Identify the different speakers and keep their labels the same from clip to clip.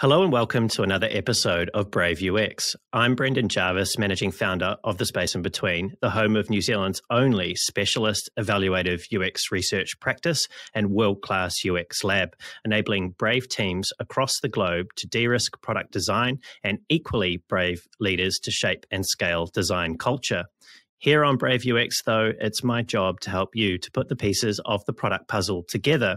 Speaker 1: Hello and welcome to another episode of Brave UX. I'm Brendan Jarvis, managing founder of The Space in Between, the home of New Zealand's only specialist evaluative UX research practice and world class UX lab, enabling brave teams across the globe to de risk product design and equally brave leaders to shape and scale design culture. Here on Brave UX, though, it's my job to help you to put the pieces of the product puzzle together.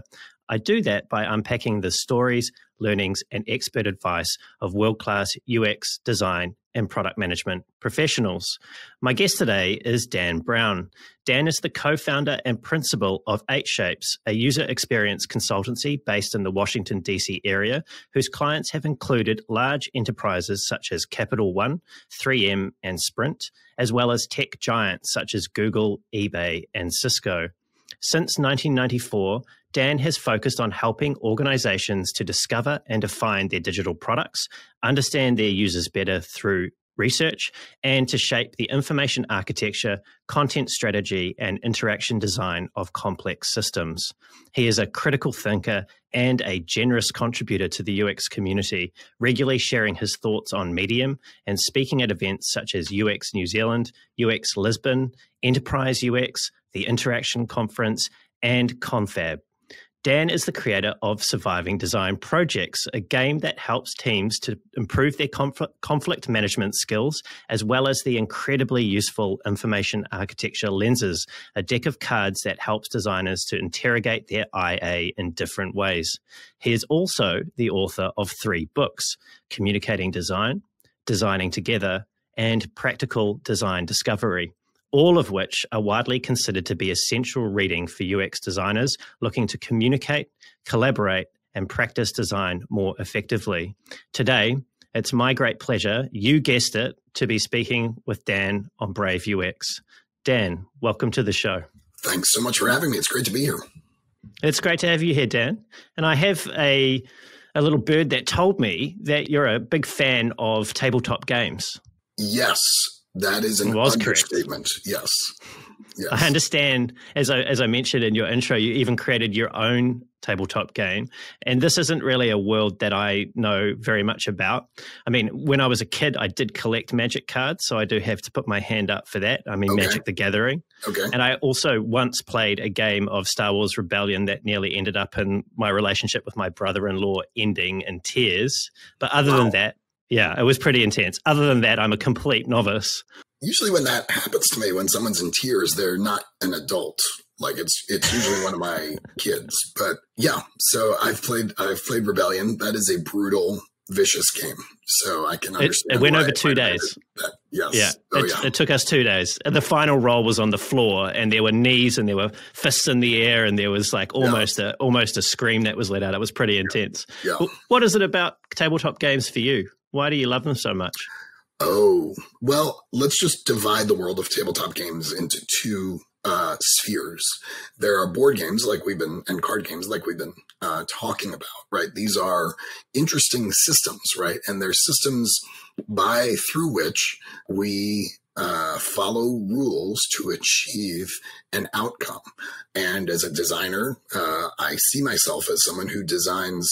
Speaker 1: I do that by unpacking the stories, learnings, and expert advice of world class UX, design, and product management professionals. My guest today is Dan Brown. Dan is the co founder and principal of EightShapes, a user experience consultancy based in the Washington, D.C. area, whose clients have included large enterprises such as Capital One, 3M, and Sprint, as well as tech giants such as Google, eBay, and Cisco. Since 1994, Dan has focused on helping organizations to discover and define their digital products, understand their users better through research, and to shape the information architecture, content strategy, and interaction design of complex systems. He is a critical thinker and a generous contributor to the UX community, regularly sharing his thoughts on Medium and speaking at events such as UX New Zealand, UX Lisbon, Enterprise UX, the Interaction Conference, and Confab. Dan is the creator of Surviving Design Projects, a game that helps teams to improve their conf- conflict management skills, as well as the incredibly useful information architecture lenses, a deck of cards that helps designers to interrogate their IA in different ways. He is also the author of three books Communicating Design, Designing Together, and Practical Design Discovery all of which are widely considered to be essential reading for UX designers looking to communicate, collaborate, and practice design more effectively. Today, it's my great pleasure, you guessed it, to be speaking with Dan on Brave UX. Dan, welcome to the show.
Speaker 2: Thanks so much for having me. It's great to be here.
Speaker 1: It's great to have you here, Dan. And I have a a little bird that told me that you're a big fan of tabletop games.
Speaker 2: Yes, that is an was understatement. Correct. Yes.
Speaker 1: Yes. I understand, as I as I mentioned in your intro, you even created your own tabletop game, and this isn't really a world that I know very much about. I mean, when I was a kid, I did collect Magic cards, so I do have to put my hand up for that. I mean, okay. Magic the Gathering.
Speaker 2: Okay.
Speaker 1: And I also once played a game of Star Wars Rebellion that nearly ended up in my relationship with my brother-in-law ending in tears. But other wow. than that, yeah, it was pretty intense. Other than that, I'm a complete novice.
Speaker 2: Usually, when that happens to me, when someone's in tears, they're not an adult. Like it's it's usually one of my kids. But yeah, so I've played I've played Rebellion. That is a brutal, vicious game. So I can understand.
Speaker 1: It, it went over two days.
Speaker 2: Yes.
Speaker 1: Yeah. Oh, it, yeah. It took us two days. The final roll was on the floor, and there were knees, and there were fists in the air, and there was like almost yeah. a almost a scream that was let out. It was pretty intense.
Speaker 2: Yeah. yeah.
Speaker 1: What is it about tabletop games for you? Why do you love them so much?
Speaker 2: Oh, well, let's just divide the world of tabletop games into two uh, spheres. There are board games like we've been, and card games like we've been uh, talking about, right? These are interesting systems, right? And they're systems by through which we uh, follow rules to achieve an outcome. And as a designer, uh, I see myself as someone who designs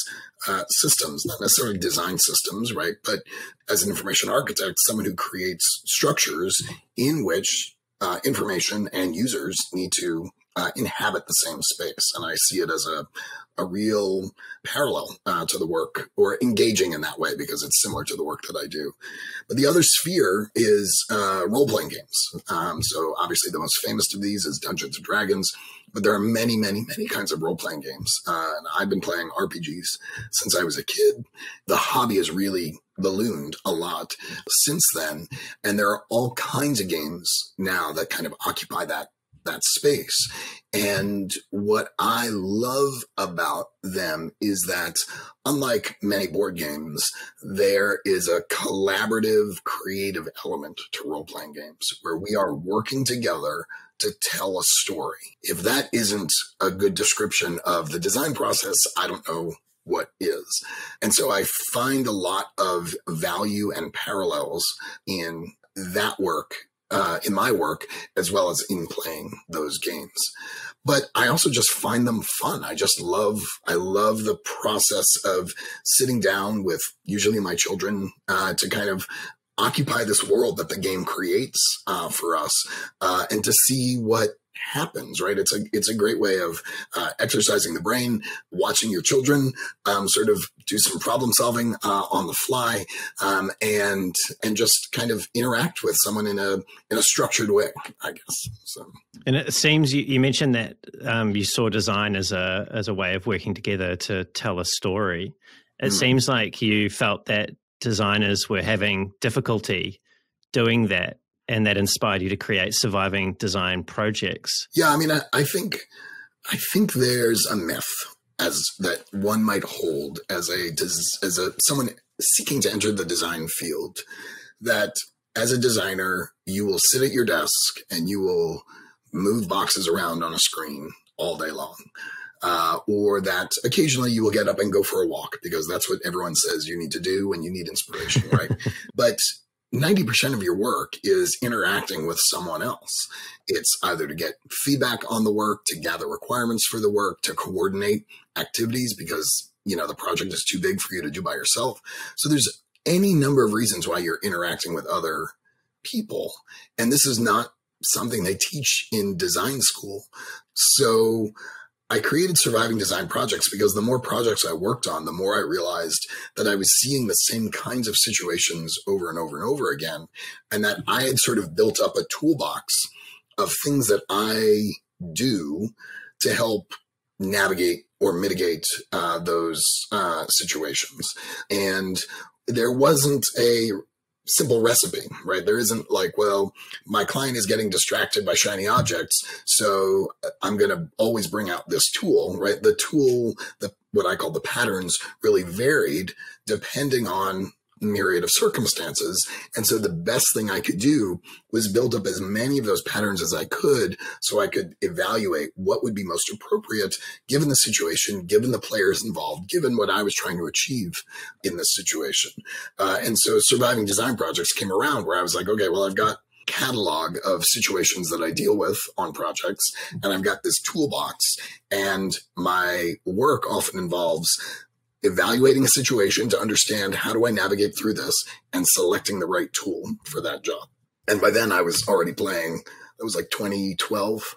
Speaker 2: uh, systems, not necessarily design systems, right? But as an information architect, someone who creates structures in which uh, information and users need to uh, inhabit the same space. And I see it as a, a real parallel uh, to the work or engaging in that way because it's similar to the work that I do. But the other sphere is uh, role playing games. Um, so obviously the most famous of these is Dungeons and Dragons, but there are many, many, many kinds of role playing games. Uh, and I've been playing RPGs since I was a kid. The hobby has really ballooned a lot since then. And there are all kinds of games now that kind of occupy that that space. And what I love about them is that unlike many board games, there is a collaborative, creative element to role playing games where we are working together to tell a story. If that isn't a good description of the design process, I don't know what is. And so I find a lot of value and parallels in that work uh, in my work as well as in playing those games. but I also just find them fun. I just love, I love the process of sitting down with usually my children uh, to kind of occupy this world that the game creates uh, for us uh, and to see what happens right? It's a it's a great way of uh, exercising the brain watching your children um, sort of do some problem solving uh, on the fly um, and and just kind of interact with someone in a in a structured way i guess so.
Speaker 1: And it seems you, you mentioned that um, you saw design as a as a way of working together to tell a story. It mm. seems like you felt that designers were having difficulty doing that and that inspired you to create surviving design projects
Speaker 2: yeah i mean i, I think i think there's a myth as that one might hold as a as a someone seeking to enter the design field that as a designer you will sit at your desk and you will move boxes around on a screen all day long uh, or that occasionally you will get up and go for a walk because that's what everyone says you need to do when you need inspiration, right? but 90% of your work is interacting with someone else. It's either to get feedback on the work, to gather requirements for the work, to coordinate activities because, you know, the project is too big for you to do by yourself. So there's any number of reasons why you're interacting with other people. And this is not something they teach in design school. So I created surviving design projects because the more projects I worked on, the more I realized that I was seeing the same kinds of situations over and over and over again. And that I had sort of built up a toolbox of things that I do to help navigate or mitigate uh, those uh, situations. And there wasn't a simple recipe, right? There isn't like, well, my client is getting distracted by shiny objects, so uh, I'm going to always bring out this tool, right? The tool, the what I call the patterns, really varied depending on myriad of circumstances. And so the best thing I could do was build up as many of those patterns as I could so I could evaluate what would be most appropriate given the situation, given the players involved, given what I was trying to achieve in this situation. Uh, and so surviving design projects came around where I was like, okay, well, I've got catalog of situations that I deal with on projects. And I've got this toolbox and my work often involves evaluating a situation to understand how do I navigate through this and selecting the right tool for that job. And by then I was already playing, it was like 2012.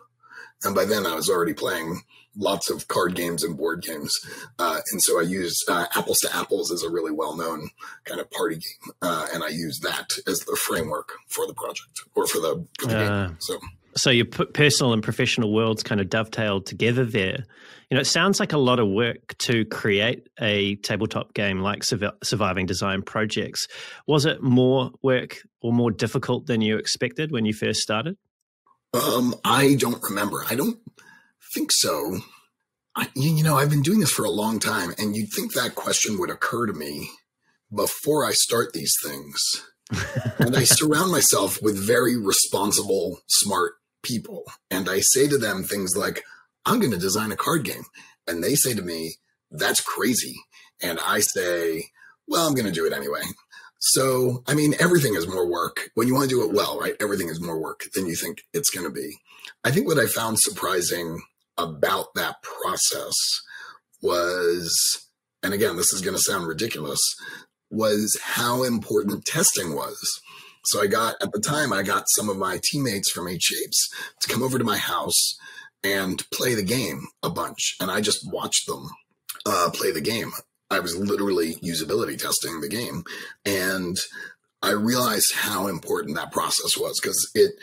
Speaker 2: And by then I was already playing lots of card games and board games. Uh, and so I used uh, Apples to Apples as a really well known kind of party game. Uh, and I used that as the framework for the project or for the, for the game. Uh, so.
Speaker 1: So your personal and professional worlds kind of dovetailed together there. You know, it sounds like a lot of work to create a tabletop game like Surviving Design Projects. Was it more work or more difficult than you expected when you first started?
Speaker 2: Um, I don't remember. I don't think so. I, you know, I've been doing this for a long time, and you'd think that question would occur to me before I start these things. and I surround myself with very responsible, smart people. And I say to them things like, I'm going to design a card game. And they say to me, that's crazy. And I say, well, I'm going to do it anyway. So, I mean, everything is more work. When you want to do it well, right? Everything is more work than you think it's going to be. I think what I found surprising about that process was, and again, this is going to sound ridiculous, was how important testing was. So I got, at the time, I got some of my teammates from EightShapes to come over to my house and play the game a bunch. And I just watched them uh, play the game. I was literally usability testing the game. And I realized how important that process was because it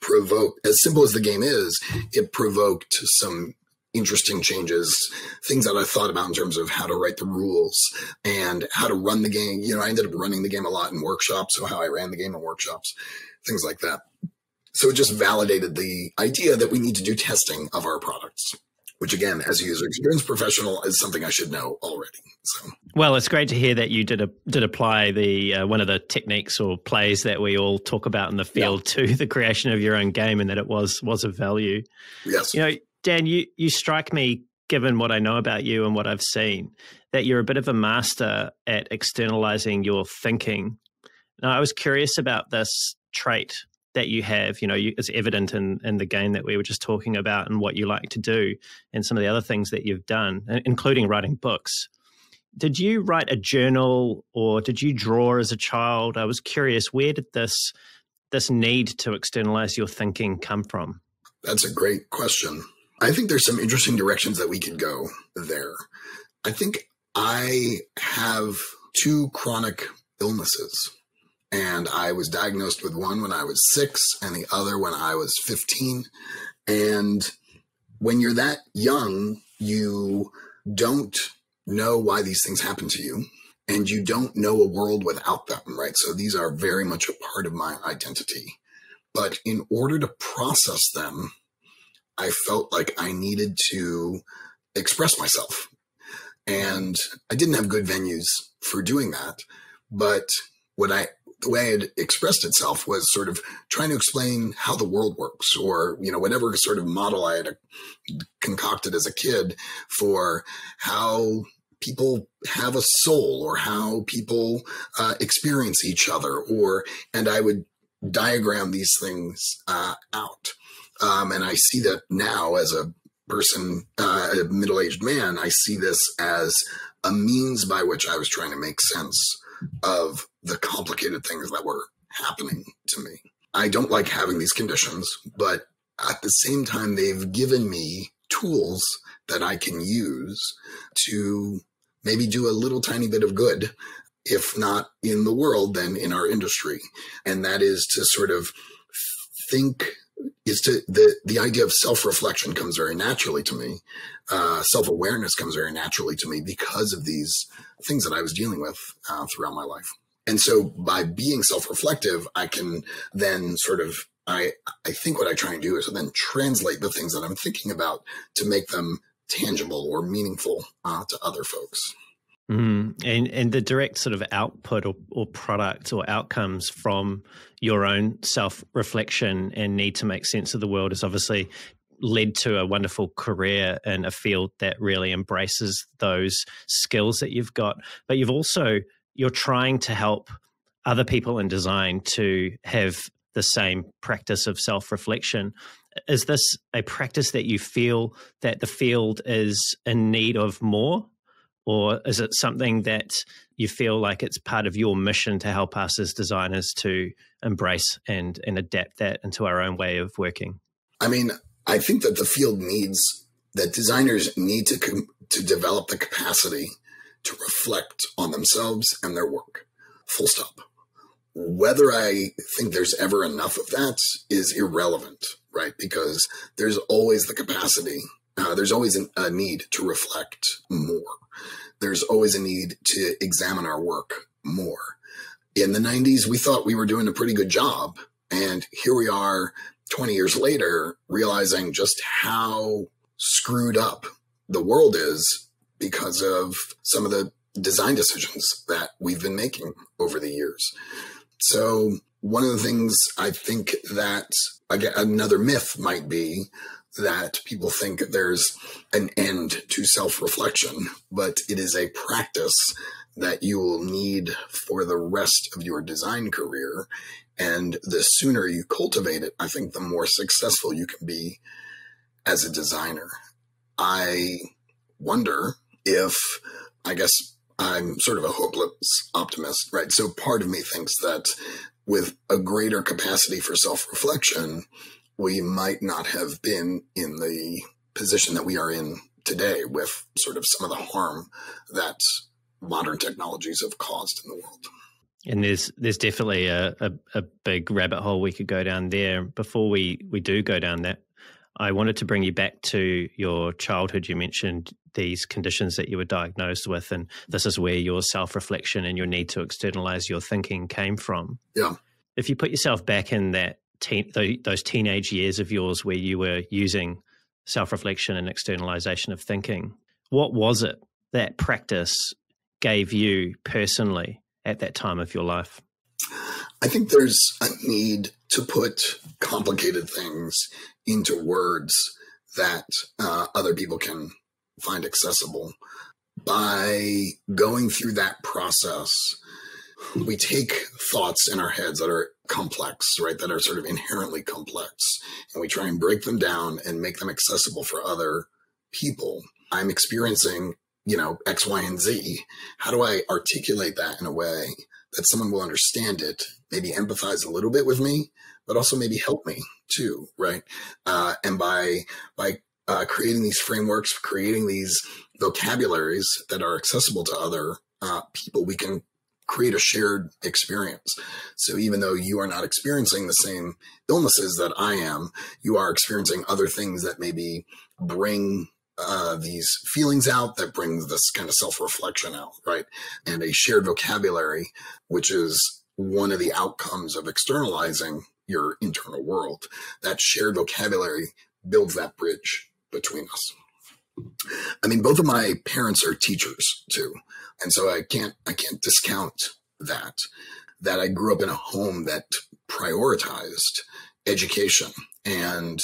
Speaker 2: provoked, as simple as the game is, it provoked some interesting changes, things that I thought about in terms of how to write the rules and how to run the game. You know, I ended up running the game a lot in workshops, so how I ran the game in workshops, things like that. So it just validated the idea that we need to do testing of our products, which again, as a user experience professional, is something I should know already. So,
Speaker 1: well, it's great to hear that you did a, did apply the uh, one of the techniques or plays that we all talk about in the field yeah. to the creation of your own game, and that it was was of value.
Speaker 2: Yes,
Speaker 1: you know, Dan, you you strike me, given what I know about you and what I've seen, that you're a bit of a master at externalizing your thinking. Now, I was curious about this trait that you have. You know, you, it's evident in, in the game that we were just talking about and what you like to do and some of the other things that you've done, including writing books. Did you write a journal or did you draw as a child? I was curious, where did this this need to externalize your thinking come from?
Speaker 2: That's a great question. I think there's some interesting directions that we could go there. I think I have two chronic illnesses and I was diagnosed with one when I was six and the other when I was 15. And when you're that young, you don't know why these things happen to you and you don't know a world without them, right? So these are very much a part of my identity. But in order to process them, I felt like I needed to express myself. And I didn't have good venues for doing that. But what I the way it expressed itself was sort of trying to explain how the world works or, you know, whatever sort of model I had concocted as a kid for how people have a soul or how people uh, experience each other or, and I would diagram these things uh, out. Um, and I see that now as a person, uh, a middle-aged man, I see this as a means by which I was trying to make sense of the complicated things that were happening to me. I don't like having these conditions, but at the same time, they've given me tools that I can use to maybe do a little tiny bit of good, if not in the world, then in our industry. And that is to sort of think is to the the idea of self-reflection comes very naturally to me. Uh, self-awareness comes very naturally to me because of these things that i was dealing with uh, throughout my life. And so by being self-reflective i can then sort of i i think what i try and do is then translate the things that i'm thinking about to make them tangible or meaningful uh, to other folks
Speaker 1: Mm. And and the direct sort of output or, or product or outcomes from your own self reflection and need to make sense of the world is obviously led to a wonderful career in a field that really embraces those skills that you've got. But you've also you're trying to help other people in design to have the same practice of self reflection. Is this a practice that you feel that the field is in need of more? Or is it something that you feel like it's part of your mission to help us as designers to embrace and, and adapt that into our own way of working?
Speaker 2: I mean, I think that the field needs that designers need to com- to develop the capacity to reflect on themselves and their work. Full stop. Whether I think there's ever enough of that is irrelevant, right? Because there's always the capacity, uh, there's always an, a need to reflect more there's always a need to examine our work more. In the 90s, we thought we were doing a pretty good job. And here we are 20 years later, realizing just how screwed up the world is because of some of the design decisions that we've been making over the years. So one of the things I think that again, another myth might be that people think there's an end to self reflection, but it is a practice that you will need for the rest of your design career. And the sooner you cultivate it, I think the more successful you can be as a designer. I wonder if, I guess, I'm sort of a hopeless optimist, right? So part of me thinks that with a greater capacity for self reflection, we might not have been in the position that we are in today with sort of some of the harm that modern technologies have caused in the world.
Speaker 1: And there's there's definitely a, a, a, big rabbit hole we could go down there. Before we, we do go down that, I wanted to bring you back to your childhood. You mentioned these conditions that you were diagnosed with, and this is where your self reflection and your need to externalize your thinking came from.
Speaker 2: Yeah.
Speaker 1: If you put yourself back in that teen, those teenage years of yours where you were using self reflection and externalization of thinking. What was it that practice gave you personally at that time of your life?
Speaker 2: I think there's a need to put complicated things into words that uh, other people can find accessible. By going through that process, we take thoughts in our heads that are complex, right? That are sort of inherently complex. And we try and break them down and make them accessible for other people. I'm experiencing, you know, X, Y, and Z. How do I articulate that in a way that someone will understand it, maybe empathize a little bit with me, but also maybe help me too, right? Uh, and by by uh, creating these frameworks, creating these vocabularies that are accessible to other uh, people, we can create a shared experience. So even though you are not experiencing the same illnesses that I am, you are experiencing other things that maybe bring uh, these feelings out, that brings this kind of self reflection out, right? And a shared vocabulary, which is one of the outcomes of externalizing your internal world. That shared vocabulary builds that bridge between us. I mean, both of my parents are teachers too. And so I can't, I can't discount that, that I grew up in a home that prioritized education. And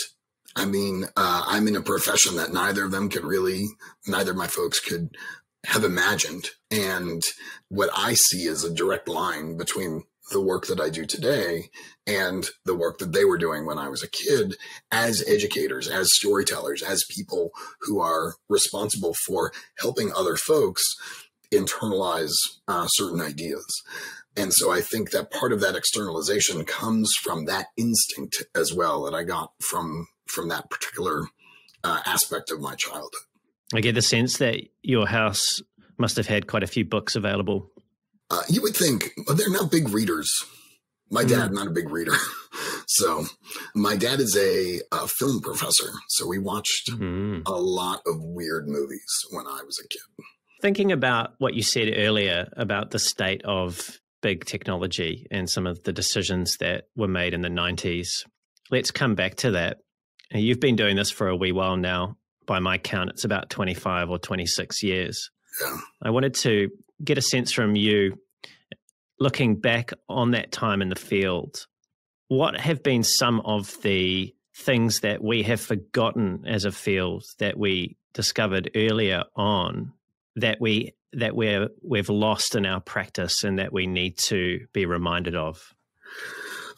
Speaker 2: I mean, uh, I'm in a profession that neither of them could really, neither of my folks could have imagined. And what I see is a direct line between the work that I do today and the work that they were doing when I was a kid as educators, as storytellers, as people who are responsible for helping other folks internalize uh, certain ideas. And so I think that part of that externalization comes from that instinct as well that I got from from that particular uh, aspect of my childhood.
Speaker 1: I get the sense that your house must have had quite a few books available
Speaker 2: uh, you would think well, they're not big readers. My dad, mm. not a big reader. so my dad is a, a, film professor. So we watched mm. a lot of weird movies when I was a kid.
Speaker 1: Thinking about what you said earlier about the state of big technology and some of the decisions that were made in the 90s, let's come back to that. You've been doing this for a wee while now. By my count, it's about 25 or 26 years.
Speaker 2: Yeah.
Speaker 1: I wanted to get a sense from you, looking back on that time in the field, what have been some of the things that we have forgotten as a field that we discovered earlier on that we that we're we've lost in our practice and that we need to be reminded of?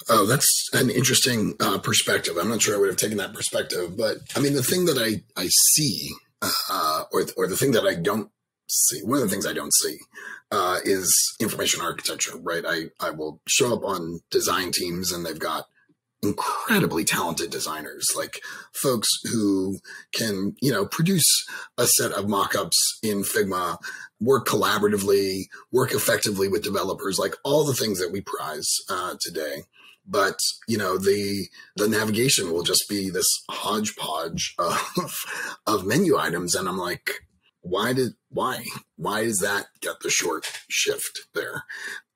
Speaker 2: Oh, that's an interesting uh, perspective. I'm not sure I would have taken that perspective, but I mean, the thing that I I see, uh, or or the thing that I don't see. One of the things I don't see uh, is information architecture, right? I, I will show up on design teams and they've got incredibly talented designers, like folks who can, you know, produce a set of mockups in Figma, work collaboratively, work effectively with developers, like all the things that we prize uh, today. But you know the the navigation will just be this hodgepodge of of menu items, and I'm like, why did why? Why does that get the short shift there?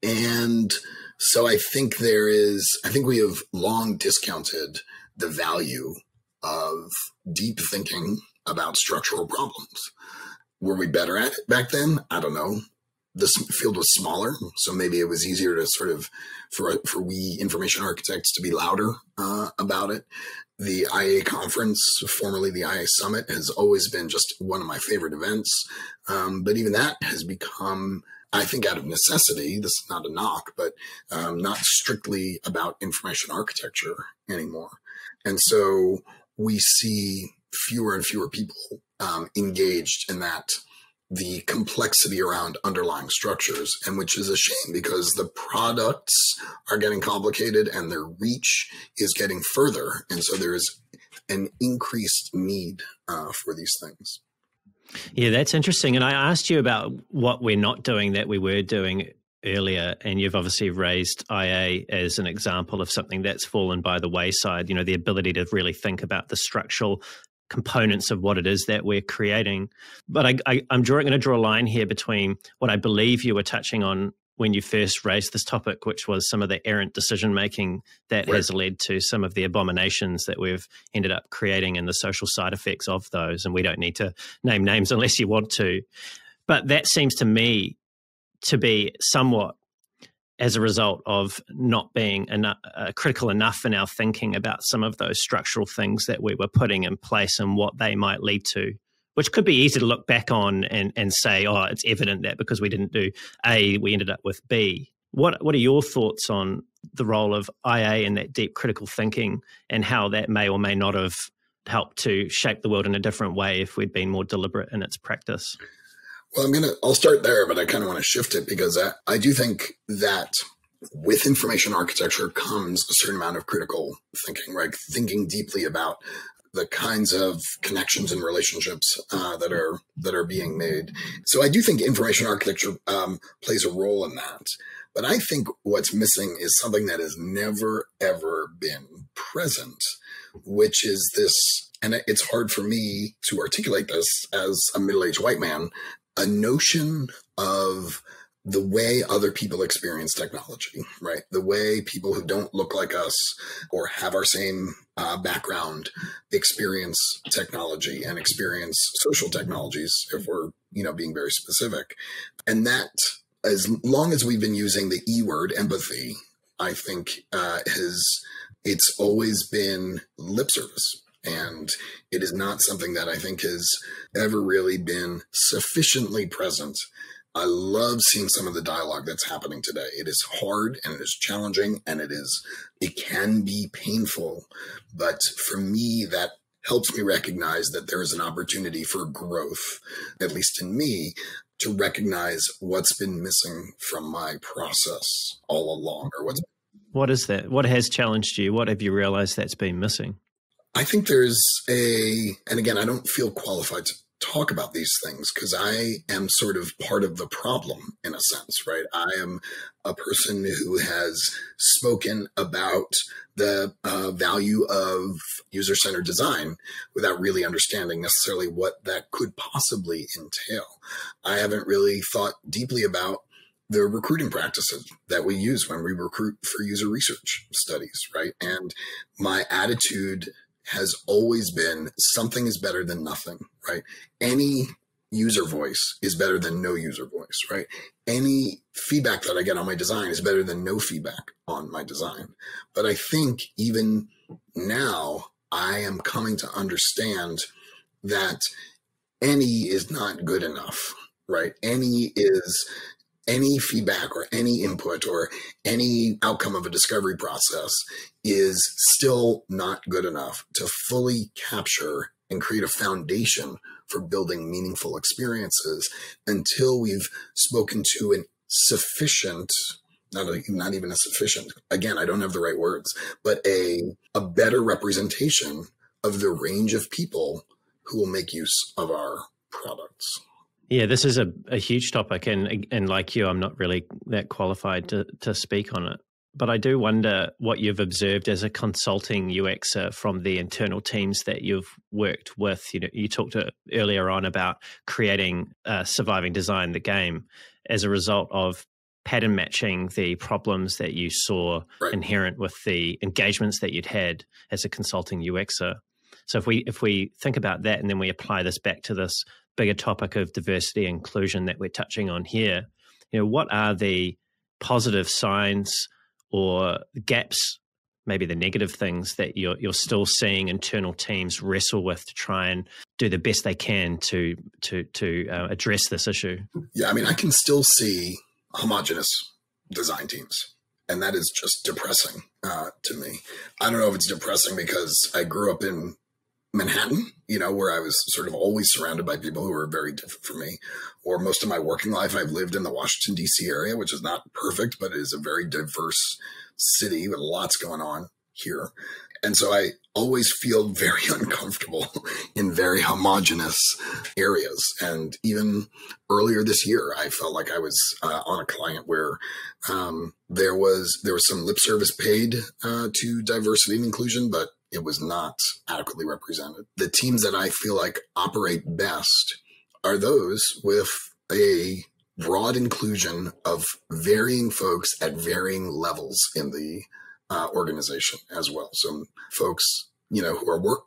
Speaker 2: And so i think there is i think we have long discounted the value of deep thinking about structural problems. Were we better at it back then? I don't know this field was smaller, so maybe it was easier to sort of for for we information architects to be louder uh, about it. The IA conference, formerly the IA summit, has always been just one of my favorite events. Um, but even that has become, I think, out of necessity. This is not a knock, but um, not strictly about information architecture anymore. And so we see fewer and fewer people um, engaged in that the complexity around underlying structures, and which is a shame because the products are getting complicated and their reach is getting further. And so there is an increased need uh, for these things.
Speaker 1: Yeah, that's interesting. And I asked you about what we're not doing that we were doing earlier, and you've obviously raised IA as an example of something that's fallen by the wayside. You know, the ability to really think about the structural components of what it is that we're creating. But I, I, am drawing, going to draw a line here between what I believe you were touching on when you first raised this topic, which was some of the errant decision making that right. has led to some of the abominations that we've ended up creating and the social side effects of those. And we don't need to name names unless you want to. But that seems to me to be somewhat as a result of not being uh, critical enough in our thinking about some of those structural things that we were putting in place and what they might lead to, which could be easy to look back on and, and say, oh, it's evident that because we didn't do A, we ended up with B. What What are your thoughts on the role of IA and that deep critical thinking and how that may or may not have helped to shape the world in a different way if we'd been more deliberate in its practice?
Speaker 2: Well, I'm gonna I'll start there, but I kind of want to shift it because I, I do think that with information architecture comes a certain amount of critical thinking, right? Thinking deeply about the kinds of connections and relationships uh, that are that are being made. So I do think information architecture um, plays a role in that. But I think what's missing is something that has never ever been present, which is this. And it's hard for me to articulate this as a middle-aged white man. A notion of the way other people experience technology, right? The way people who don't look like us or have our same uh, background experience technology and experience social technologies, if we're, you know, being very specific. And that, as long as we've been using the E word, empathy, I think uh, has, it's always been lip service. And it is not something that I think has ever really been sufficiently present I love seeing some of the dialogue that's happening today. It is hard and it is challenging and it is, it can be painful. But for me, that helps me recognize that there is an opportunity for growth, at least in me, to recognize what's been missing from my process all along or what's
Speaker 1: what is that? What has challenged you? What have you realized that's been missing?
Speaker 2: I think there's a, and again, I don't feel qualified to talk about these things because I am sort of part of the problem in a sense, right? I am a person who has spoken about the uh, value of user centered design without really understanding necessarily what that could possibly entail. I haven't really thought deeply about the recruiting practices that we use when we recruit for user research studies, right? And my attitude has always been something is better than nothing, right? Any user voice is better than no user voice, right? Any feedback that I get on my design is better than no feedback on my design. But I think even now I am coming to understand that any is not good enough, right? Any is any feedback or any input or any outcome of a discovery process is still not good enough to fully capture and create a foundation for building meaningful experiences until we've spoken to an sufficient not, a, not even a sufficient again i don't have the right words but a a better representation of the range of people who will make use of our products
Speaker 1: yeah, this is a, a huge topic, and and like you, I'm not really that qualified to to speak on it. But I do wonder what you've observed as a consulting UXer from the internal teams that you've worked with. You know, you talked to, earlier on about creating uh, surviving design, the game, as a result of pattern matching the problems that you saw right. inherent with the engagements that you'd had as a consulting UXer. So if we if we think about that and then we apply this back to this bigger topic of diversity inclusion that we're touching on here, you know, what are the positive signs or gaps, maybe the negative things that you're you're still seeing internal teams wrestle with to try and do the best they can to to to uh, address this issue?
Speaker 2: Yeah, I mean, I can still see homogenous design teams and that is just depressing uh, to me. I don't know if it's depressing because I grew up in Manhattan, you know, where I was sort of always surrounded by people who were very different from me. Or most of my working life, I've lived in the Washington, D.C. area, which is not perfect, but it is a very diverse city with lots going on here. And so I always feel very uncomfortable in very homogenous areas. And even earlier this year, I felt like I was uh, on a client where um, there was there was some lip service paid uh, to diversity and inclusion, but it was not adequately represented. The teams that I feel like operate best are those with a broad inclusion of varying folks at varying levels in the uh, organization as well. So folks, you know, who are work,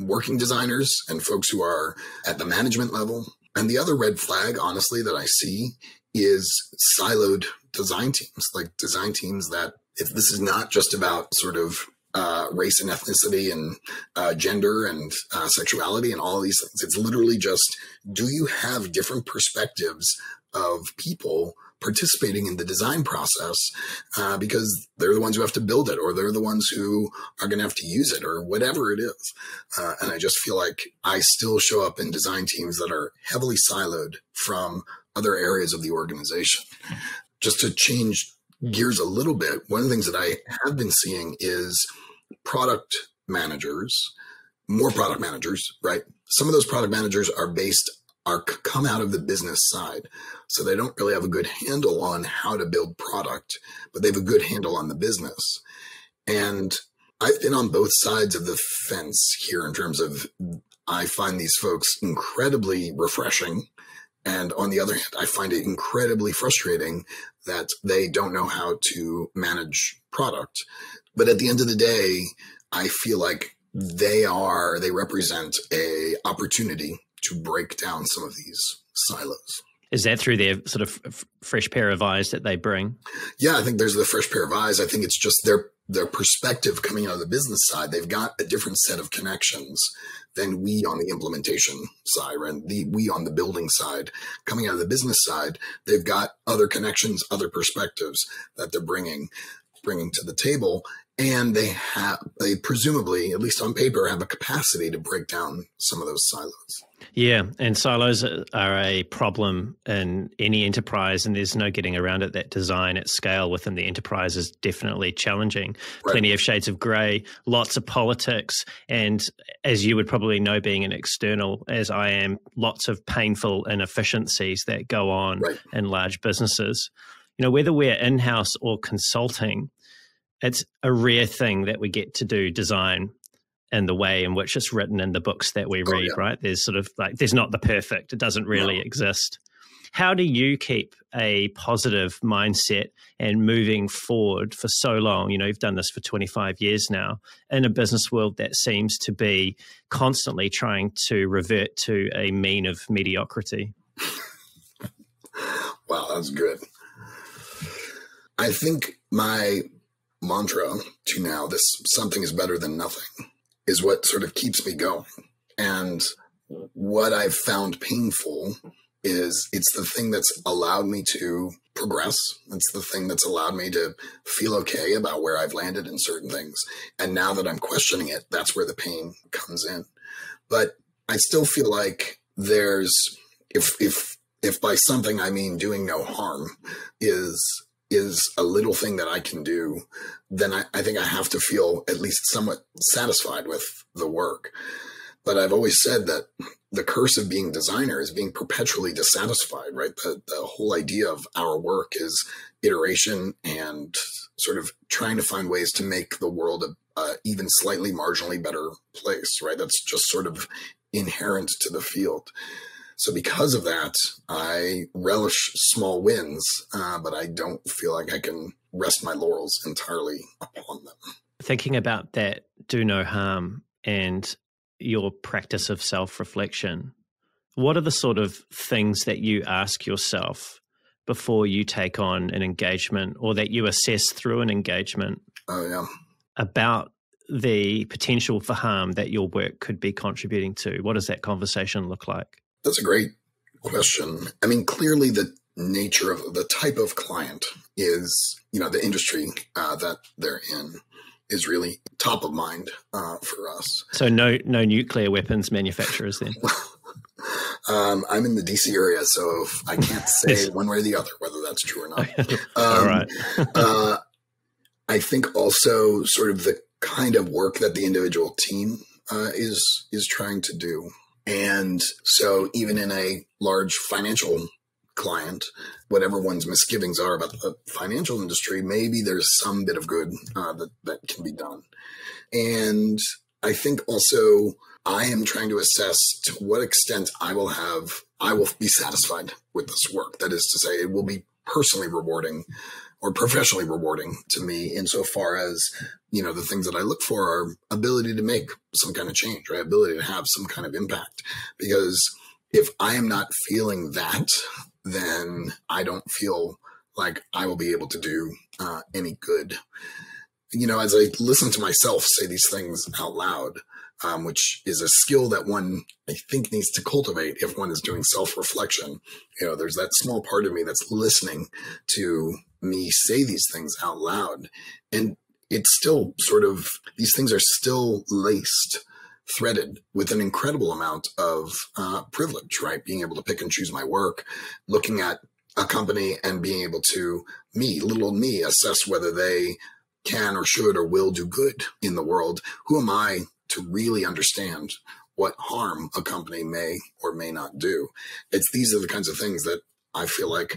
Speaker 2: working designers and folks who are at the management level. And the other red flag, honestly, that I see is siloed design teams, like design teams that if this is not just about sort of uh, race and ethnicity and uh, gender and uh, sexuality and all these things. It's literally just do you have different perspectives of people participating in the design process uh, because they're the ones who have to build it or they're the ones who are going to have to use it or whatever it is. Uh, and I just feel like I still show up in design teams that are heavily siloed from other areas of the organization. Just to change Hmm. gears a little bit, one of the things that I have been seeing is product managers, more product managers, right? Some of those product managers are based are come out of the business side. So they don't really have a good handle on how to build product, but they have a good handle on the business. And I've been on both sides of the fence here in terms of I find these folks incredibly refreshing. And on the other hand, I find it incredibly frustrating that they don't know how to manage product. But at the end of the day, I feel like they are, they represent a opportunity to break down some of these silos.
Speaker 1: Is that through their sort of f- fresh pair of eyes that they bring?
Speaker 2: Yeah, I think there's the fresh pair of eyes. I think it's just their their perspective coming out of the business side. They've got a different set of connections than we on the implementation side, and the we on the building side. Coming out of the business side, they've got other connections, other perspectives that they're bringing bringing to the table, and they have they presumably, at least on paper, have a capacity to break down some of those silos.
Speaker 1: Yeah, and silos are a problem in any enterprise, and there's no getting around it. That design at scale within the enterprise is definitely challenging. Right. Plenty of shades of grey, lots of politics, and as you would probably know, being an external, as I am, lots of painful inefficiencies that go on right. in large businesses. You know, whether we're in house or consulting, it's a rare thing that we get to do design in the way in which it's written in the books that we oh, read, oh, yeah. right? There's sort of like, there's not the perfect, it doesn't really no. exist. How do you keep a positive mindset and moving forward for so long? You know, you've done this for 25 years now in a business world that seems to be constantly trying to revert to a mean of mediocrity.
Speaker 2: wow, that's good. I think my mantra to now, this something is better than nothing is what sort of keeps me going. And what I've found painful is it's the thing that's allowed me to progress. It's the thing that's allowed me to feel okay about where I've landed in certain things. And now that I'm questioning it, that's where the pain comes in. But I still feel like there's if if if by something I mean doing no harm is is a little thing that I can do, then I, I think I have to feel at least somewhat satisfied with the work. But I've always said that the curse of being designer is being perpetually dissatisfied, right? The, the whole idea of our work is iteration and sort of trying to find ways to make the world a, a even slightly marginally better place, right? That's just sort of inherent to the field. So because of that, I relish small wins, uh, but I don't feel like I can rest my laurels entirely upon them.
Speaker 1: Thinking about that do no harm and your practice of self reflection, what are the sort of things that you ask yourself before you take on an engagement or that you assess through an engagement?
Speaker 2: Oh, yeah.
Speaker 1: About the potential for harm that your work could be contributing to? What does that conversation look like?
Speaker 2: That's a great question. I mean, clearly the nature of the type of client is, you know, the industry uh, that they're in is really top of mind uh, for us.
Speaker 1: So no, no nuclear weapons manufacturers then.
Speaker 2: um, I'm in the DC area, so I can't say one way or the other whether that's true or not.
Speaker 1: um, All right.
Speaker 2: uh, I think also sort of the kind of work that the individual team uh, is is trying to do. And so even in a large financial client, whatever one's misgivings are about the financial industry, maybe there's some bit of good uh, that, that can be done. And I think also I am trying to assess to what extent I will have, I will be satisfied with this work. That is to say, it will be personally rewarding or professionally rewarding to me insofar as you know the things that i look for are ability to make some kind of change right ability to have some kind of impact because if i am not feeling that then i don't feel like i will be able to do uh, any good you know, as I listen to myself say these things out loud, um, which is a skill that one I think needs to cultivate if one is doing self reflection. You know, there's that small part of me that's listening to me say these things out loud, and it's still sort of these things are still laced threaded with an incredible amount of uh, privilege, right? Being able to pick and choose my work, looking at a company and being able to me, little me, assess whether they can or should or will do good in the world. Who am I to really understand what harm a company may or may not do? It's these are the kinds of things that I feel like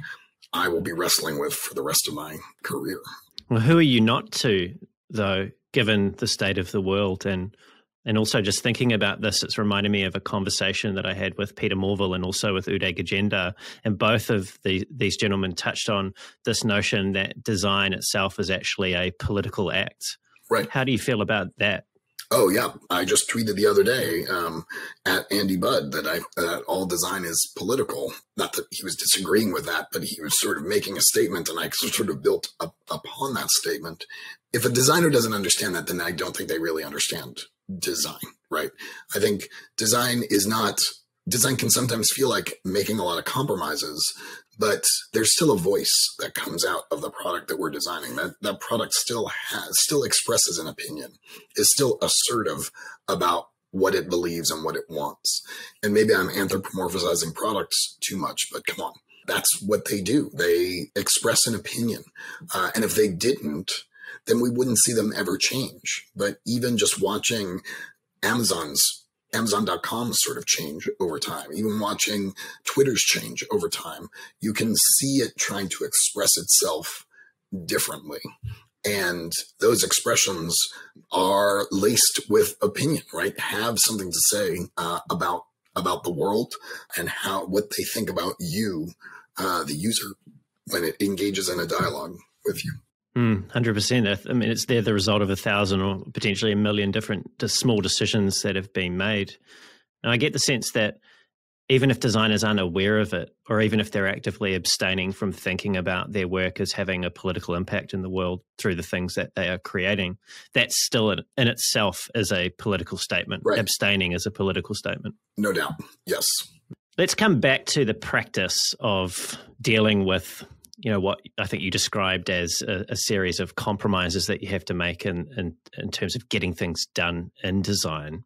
Speaker 2: I will be wrestling with for the rest of my career.
Speaker 1: Well, who are you not to, though, given the state of the world and and also just thinking about this, it's reminded me of a conversation that I had with Peter Morville and also with Uday Gajendar. And both of the, these gentlemen touched on this notion that design itself is actually a political act.
Speaker 2: Right.
Speaker 1: How do you feel about that?
Speaker 2: Oh yeah, I just tweeted the other day um, at Andy Budd that I that all design is political. Not that he was disagreeing with that, but he was sort of making a statement, and I sort of built up upon that statement. If a designer doesn't understand that, then I don't think they really understand design, right? I think design is not design can sometimes feel like making a lot of compromises, but there's still a voice that comes out of the product that we're designing. That that product still has still expresses an opinion, is still assertive about what it believes and what it wants. And maybe I'm anthropomorphizing products too much, but come on. That's what they do. They express an opinion. Uh, and if they didn't, then we wouldn't see them ever change. But even just watching Amazon's Amazon.com sort of change over time, even watching Twitter's change over time, you can see it trying to express itself differently. And those expressions are laced with opinion, right? Have something to say uh, about about the world and how what they think about you, uh, the user, when it engages in a dialogue with you.
Speaker 1: Hmm, hundred percent. I mean, it's they're the result of a thousand or potentially a million different small decisions that have been made. And I get the sense that even if designers aren't aware of it, or even if they're actively abstaining from thinking about their work as having a political impact in the world through the things that they are creating, that's still in, in itself is a political statement. Right. Abstaining is a political statement.
Speaker 2: No doubt. Yes.
Speaker 1: Let's come back to the practice of dealing with you know what I think you described as a, a, series of compromises that you have to make in, in in terms of getting things done in design.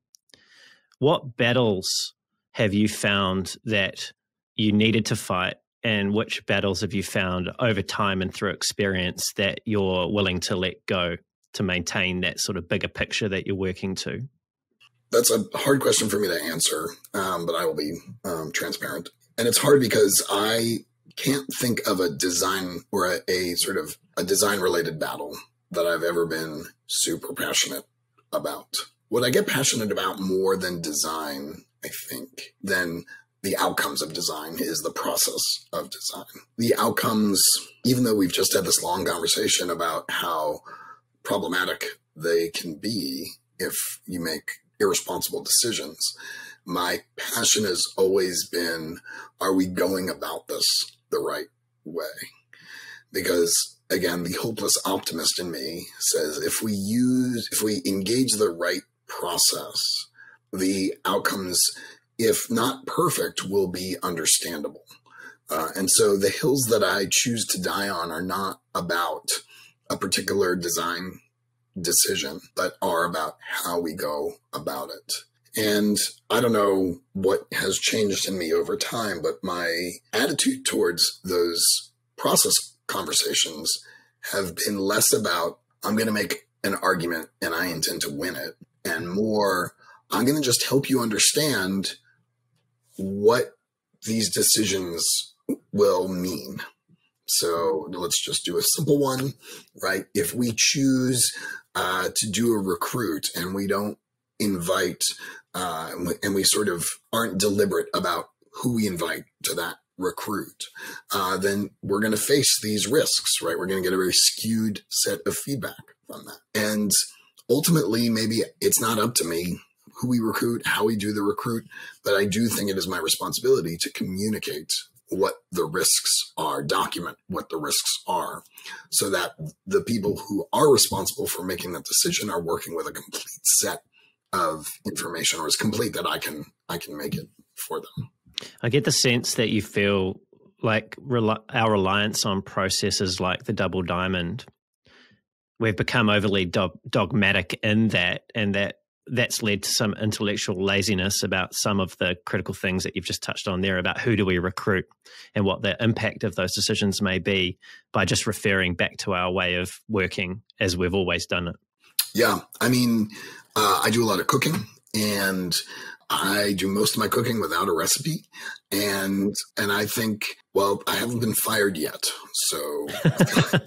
Speaker 1: What battles have you found that you needed to fight, and which battles have you found over time and through experience that you're willing to let go to maintain that sort of bigger picture that you're working to?
Speaker 2: That's a hard question for me to answer, um, but I will be um, transparent. And it's hard because I can't think of a design or a, a sort of a design related battle that I've ever been super passionate about. What I get passionate about more than design, I think, than the outcomes of design is the process of design. The outcomes, even though we've just had this long conversation about how problematic they can be if you make irresponsible decisions, my passion has always been are we going about this the right way. Because again, the hopeless optimist in me says if we use, if we engage the right process, the outcomes, if not perfect, will be understandable. Uh, and so the hills that I choose to die on are not about a particular design decision, but are about how we go about it. And I don't know what has changed in me over time, but my attitude towards those process conversations have been less about, I'm going to make an argument and I intend to win it, and more, I'm going to just help you understand what these decisions will mean. So let's just do a simple one, right? If we choose uh, to do a recruit and we don't invite uh, and, we, and, we, sort of aren't deliberate about who we invite to that recruit, uh, then we're going to face these risks, right? We're going to get a very skewed set of feedback from that. And ultimately, maybe it's not up to me who we recruit, how we do the recruit, but I do think it is my responsibility to communicate what the risks are, document what the risks are, so that the people who are responsible for making that decision are working with a complete set of information or as complete that I can I can make it for them.
Speaker 1: I get the sense that you feel like our reliance on processes like the double diamond, we've become overly do- dogmatic in that, and that that's led to some intellectual laziness about some of the critical things that you've just touched on there about who do we recruit and what the impact of those decisions may be by just referring back to our way of working as we've always done it.
Speaker 2: Yeah, I mean, uh, I do a lot of cooking and I do most of my cooking without a recipe. And and I think, well, I haven't been fired yet. So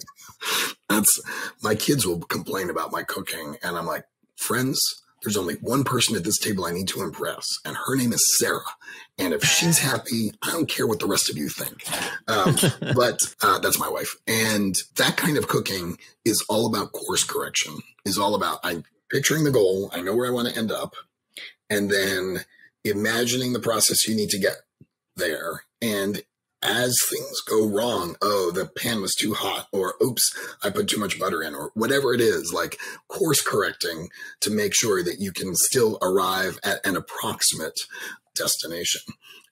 Speaker 2: that's my kids will complain about my cooking and I'm like, friends, there's only one person at this table I need to impress, and her name is Sarah. And if she's happy, I don't care what the rest of you think. Um, but uh, that's my wife. And that kind of cooking is all about course correction, is all about I'm picturing the goal, I know where I want to end up, and then imagining the process you need to get there and as things go wrong, oh, the pan was too hot, or oops, I put too much butter in, or whatever it is, like course correcting to make sure that you can still arrive at an approximate destination.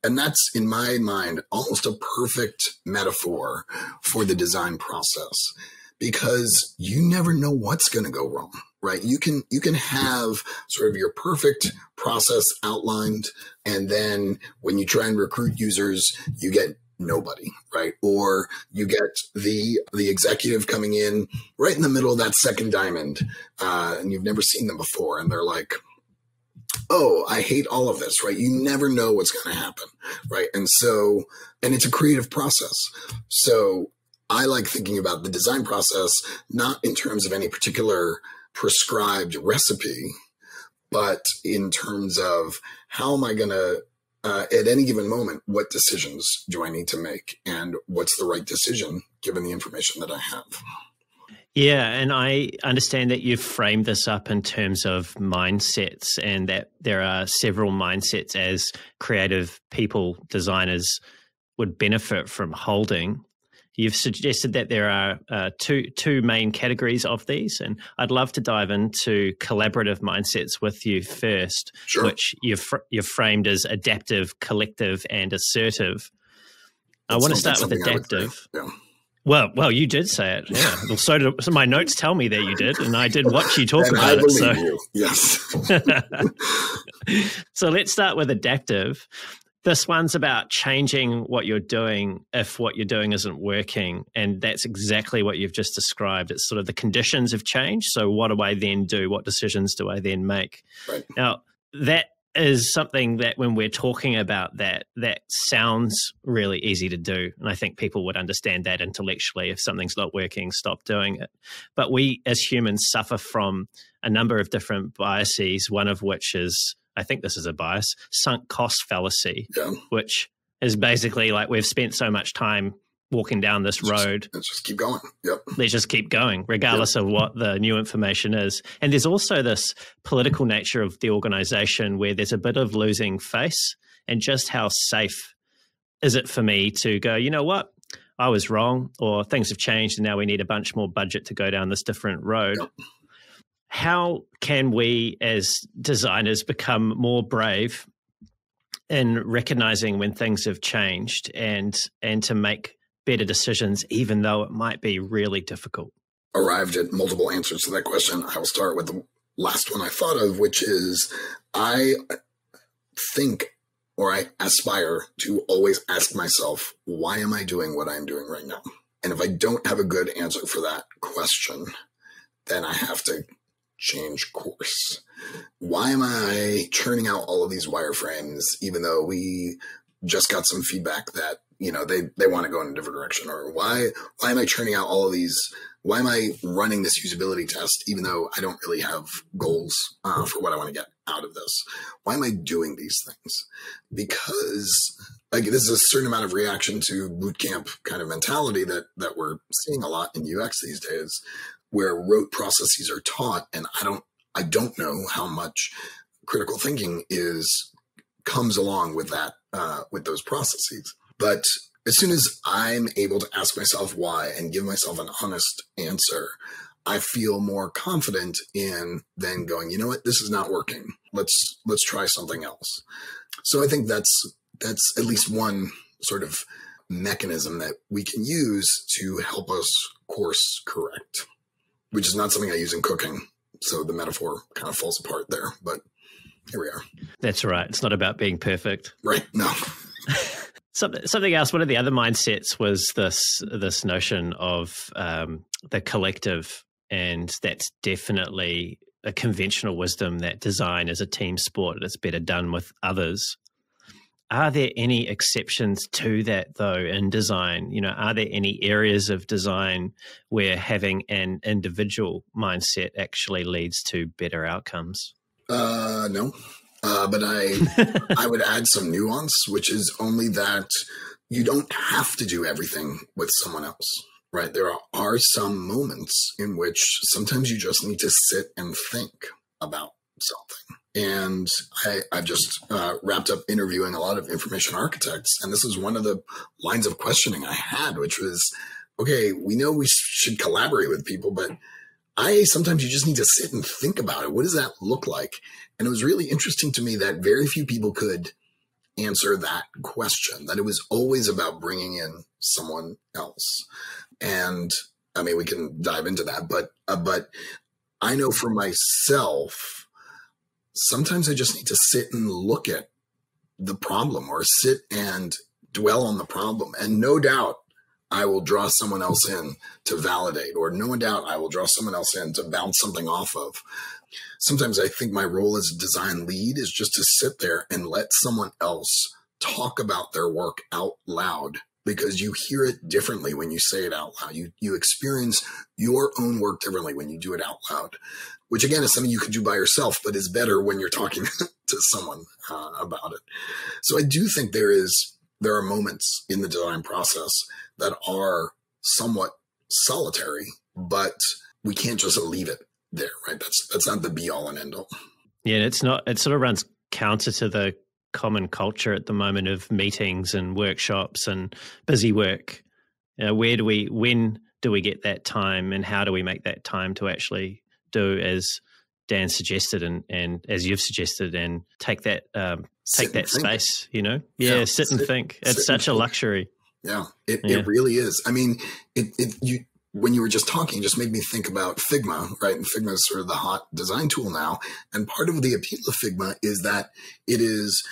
Speaker 2: And that's, in my mind, almost a perfect metaphor for the design process because you never know what's going to go wrong right you can you can have sort of your perfect process outlined and then when you try and recruit users you get nobody, right? Or you get the the executive coming in right in the middle of that second diamond, uh, and you've never seen them before, and they're like, "Oh, I hate all of this," right? You never know what's going to happen, right? And so, and it's a creative process, so. I like thinking about the design process not in terms of any particular prescribed recipe, but in terms of how am I going to uh, at any given moment, what decisions do I need to make and what's the right decision given the information that I have?
Speaker 1: Yeah, and I understand that you've framed this up in terms of mindsets and that there are several mindsets as creative people, designers would benefit from holding. You've suggested that there are uh, two two main categories of these, and I'd love to dive into collaborative mindsets with you first,
Speaker 2: sure.
Speaker 1: which you've fr- you've framed as adaptive, collective, and assertive. That's I want to start with adaptive. Yeah. Well, well, you did say it. Yeah. well, so, did, so my notes tell me that you did, and I did watch you talk about
Speaker 2: it.
Speaker 1: So
Speaker 2: you. yes.
Speaker 1: so let's start with adaptive. This one's about changing what you're doing if what you're doing isn't working. And that's exactly what you've just described. It's sort of the conditions have changed. So, what do I then do? What decisions do I then make?
Speaker 2: Right.
Speaker 1: Now, that is something that when we're talking about that, that sounds really easy to do. And I think people would understand that intellectually. If something's not working, stop doing it. But we as humans suffer from a number of different biases, one of which is I think this is a bias, sunk cost fallacy,
Speaker 2: yeah.
Speaker 1: which is basically like we've spent so much time walking down this
Speaker 2: let's
Speaker 1: road.
Speaker 2: Just, let's just keep going. Yep.
Speaker 1: Let's just keep going, regardless yep. of what the new information is. And there's also this political nature of the organization where there's a bit of losing face and just how safe is it for me to go, you know what? I was wrong, or things have changed, and now we need a bunch more budget to go down this different road. Yep how can we as designers become more brave in recognizing when things have changed and and to make better decisions even though it might be really difficult?
Speaker 2: Arrived at multiple answers to that question. I will start with the last one i thought of which is i think or i aspire to always ask myself why am i doing what i'm doing right now? And if i don't have a good answer for that question then i have to change course. Why am I churning out all of these wireframes, even though we just got some feedback that you know they they want to go in a different direction? Or why why am I churning out all of these? Why am I running this usability test, even though I don't really have goals uh, for what I want to get out of this? Why am I doing these things? Because like this is a certain amount of reaction to bootcamp kind of mentality that that we're seeing a lot in UX these days where rote processes are taught and i don't i don't know how much critical thinking is comes along with that uh, with those processes but as soon as I'm able to ask myself why and give myself an honest answer, I feel more confident in then going, you know what, this is not working. Let's let's try something else. So I think that's that's at least one sort of mechanism that we can use to help us course correct, which is not something I use in cooking. So the metaphor kind of falls apart there, but here we are.
Speaker 1: That's right. It's not about being perfect.
Speaker 2: Right. No.
Speaker 1: Something else. One of the other mindsets was this this notion of um, the collective, and that's definitely a conventional wisdom that design is a team sport. It's better done with others. Are there any exceptions to that though in design? You know, are there any areas of design where having an individual mindset actually leads to better outcomes?
Speaker 2: Uh, no, uh, but I I would add some nuance, which is only that you don't have to do everything with someone else. Right. There are, are some moments in which sometimes you just need to sit and think about something. And I, have just uh, wrapped up interviewing a lot of information architects. And this is one of the lines of questioning I had, which was, okay, we know we should collaborate with people, but I sometimes you just need to sit and think about it. What does that look like? And it was really interesting to me that very few people could answer that question, that it was always about bringing in someone else. And I mean, we can dive into that, but, uh, but I know for myself, sometimes I just need to sit and look at the problem or sit and dwell on the problem. And no doubt I will draw someone else in to validate, or no doubt I will draw someone else in to bounce something off of. Sometimes I think my role as a design lead is just to sit there and let someone else talk about their work out loud because you hear it differently when you say it out loud. You you experience your own work differently when you do it out loud which again is something you could do by yourself, but is better when you're talking to someone uh, about it. So I do think there is there are moments in the design process that are somewhat solitary, but we can't just leave it there, right? That's that's not the be all and end all.
Speaker 1: Yeah, it's not. It sort of runs counter to the common culture at the moment of meetings and workshops and busy work. You know, where do we when do we get that time and how do we make that time to actually do as Dan suggested and, and as you've suggested and take that um, take that space, you know? Yeah, yeah sit, sit, and think. It's such a luxury.
Speaker 2: Yeah, it, yeah. it really is. I mean, it, it you when you were just talking, just made me think about Figma, right? And Figma is sort of the hot design tool now. And part of the appeal of Figma is that it is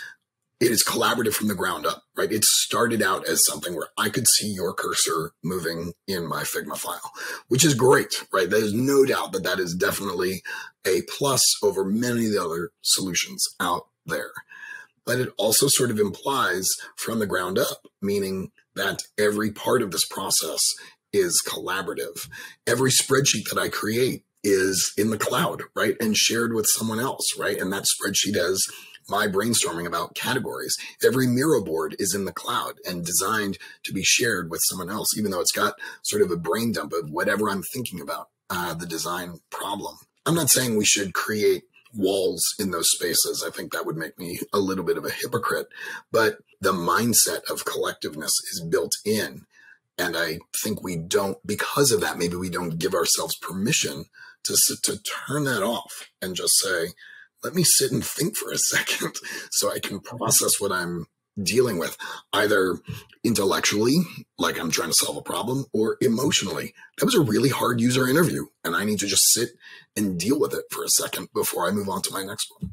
Speaker 2: it is collaborative from the ground up, right? It started out as something where I could see your cursor moving in my Figma file, which is great, right? There's no doubt that that is definitely a plus over many of the other solutions out there. But it also sort of implies from the ground up, meaning that every part of this process is collaborative. Every spreadsheet that I create is in the cloud, right? And shared with someone else, right? And that spreadsheet has my brainstorming about categories. Every Miro board is in the cloud and designed to be shared with someone else, even though it's got sort of a brain dump of whatever I'm thinking about uh, the design problem. I'm not saying we should create walls in those spaces. I think that would make me a little bit of a hypocrite, but the mindset of collectiveness is built in. And I think we don't, because of that, maybe we don't give ourselves permission to, to turn that off and just say, let me sit and think for a second so I can process what I'm dealing with, either intellectually, like I'm trying to solve a problem, or emotionally. That was a really hard user interview, and I need to just sit and deal with it for a second before I move on to my next one.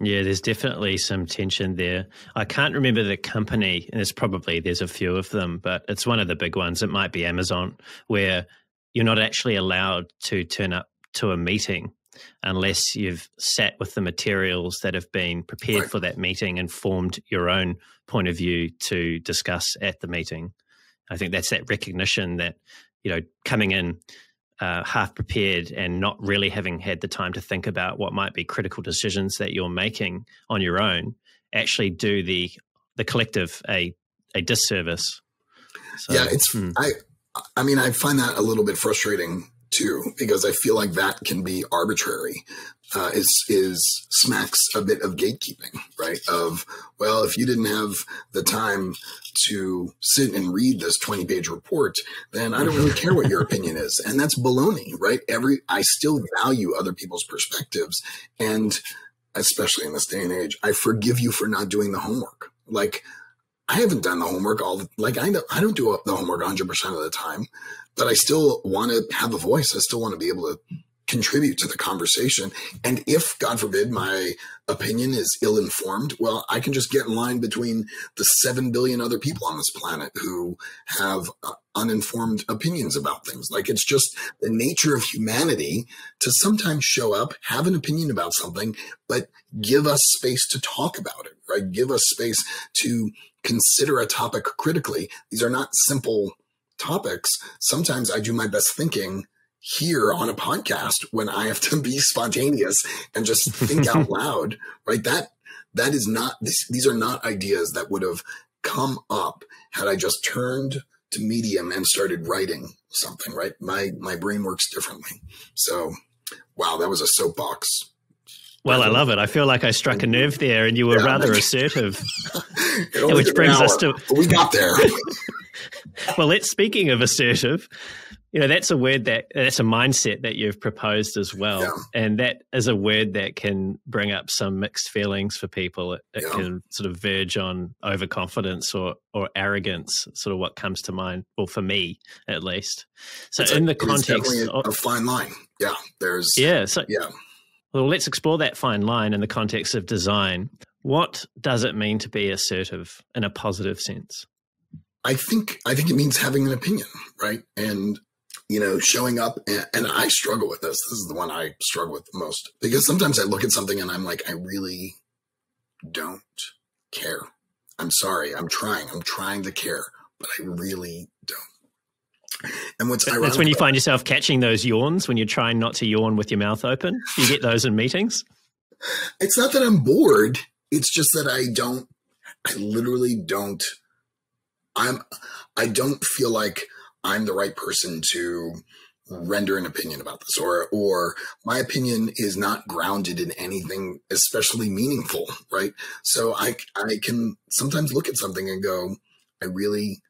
Speaker 1: Yeah, there's definitely some tension there. I can't remember the company, and there's probably there's a few of them, but it's one of the big ones. It might be Amazon, where you're not actually allowed to turn up to a meeting unless you've sat with the materials that have been prepared right. for that meeting and formed your own point of view to discuss at the meeting. I think that's that recognition that, you know, coming in uh, half prepared and not really having had the time to think about what might be critical decisions that you're making on your own actually do the the collective a a disservice.
Speaker 2: So, yeah, it's hmm. I I mean I find that a little bit frustrating too, because I feel like that can be arbitrary. Uh, is is smacks a bit of gatekeeping, right? Of well, if you didn't have the time to sit and read this twenty page report, then I don't really care what your opinion is, and that's baloney, right? Every I still value other people's perspectives, and especially in this day and age, I forgive you for not doing the homework. Like I haven't done the homework all like I I don't do the homework 100% of the time, but I still want to have a voice. I still want to be able to contribute to the conversation. And if, God forbid, my opinion is ill informed, well, I can just get in line between the 7 billion other people on this planet who have uh, uninformed opinions about things. Like it's just the nature of humanity to sometimes show up, have an opinion about something, but give us space to talk about it, right? Give us space to consider a topic critically. These are not simple topics. Sometimes I do my best thinking here on a podcast when I have to be spontaneous and just think out loud, right? That that is not this, these are not ideas that would have come up had I just turned to medium and started writing something, right? My my brain works differently. So wow, that was a soapbox.
Speaker 1: Well, I love it. I feel like I struck a nerve there, and you were yeah, rather assertive. which brings us to
Speaker 2: we got there.
Speaker 1: well, let's speaking of assertive, you know that's a word that that's a mindset that you've proposed as well, yeah. and that is a word that can bring up some mixed feelings for people. It, it yeah. can sort of verge on overconfidence or or arrogance, sort of what comes to mind. Well, for me at least. So it's in a, the context,
Speaker 2: a, a fine line. Yeah, there's
Speaker 1: yeah, so yeah well, let's explore that fine line in the context of design. What does it mean to be assertive in a positive sense?
Speaker 2: I think I think it means having an opinion, right? And you know, showing up and, and, I struggle with this. This is the one I struggle with the most because sometimes I look at something and I'm like, I really don't care. I'm sorry. I'm trying. I'm trying to care, but I really.
Speaker 1: And what's ironic, that's when you find yourself catching those yawns when you're trying not to yawn with your mouth open. You get those in meetings.
Speaker 2: It's not that I'm bored. It's just that I don't. I literally don't. I'm. I don't feel like I'm the right person to render an opinion about this or or my opinion is not grounded in anything especially meaningful right so i i can sometimes look at something and go i really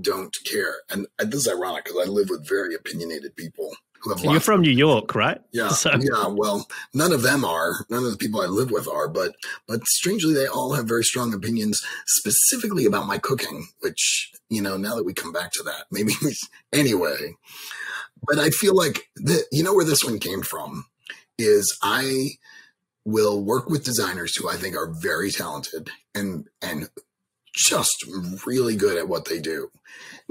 Speaker 2: don't care. And this is ironic because I live with very opinionated people who have.
Speaker 1: You're from New York, right?
Speaker 2: Yeah, so. yeah. Well, none of them are. None of the people I live with are. But but strangely, they all have very strong opinions, specifically about my cooking. Which you know, now that we come back to that, maybe anyway. But I feel like the, you know where this one came from is I will work with designers who I think are very talented and and just really good at what they do.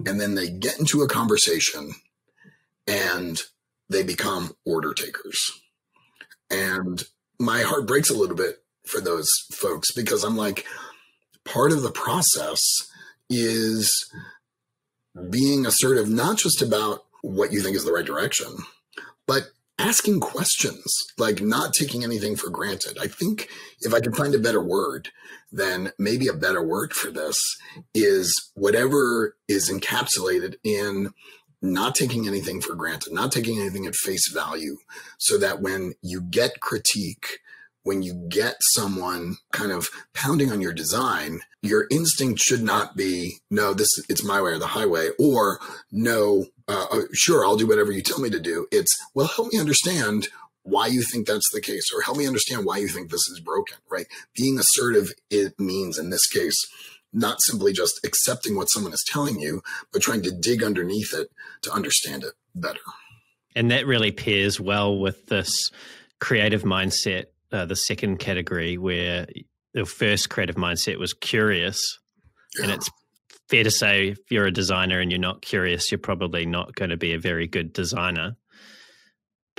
Speaker 2: And then they get into a conversation and they become order takers. And my heart breaks a little bit for those folks because I'm like, part of the process is being assertive, not just about what you think is the right direction, but asking questions, like not taking anything for granted. I think if I could find a better word, then maybe a better word for this is whatever is encapsulated in not taking anything for granted, not taking anything at face value, so that when you get critique, when you get someone kind of pounding on your design, your instinct should not be, no, this it's my way or the highway, or no, uh, uh, sure, I'll do whatever you tell me to do. It's, well, help me understand why you think that's the case, or help me understand why you think this is broken, right? Being assertive, it means in this case, not simply just accepting what someone is telling you, but trying to dig underneath it to understand it better.
Speaker 1: And that really pairs well with this creative mindset, uh, the second category, where the first creative mindset was curious. Yeah. And it's fair to say if you're a designer and you're not curious, you're probably not going to be a very good designer.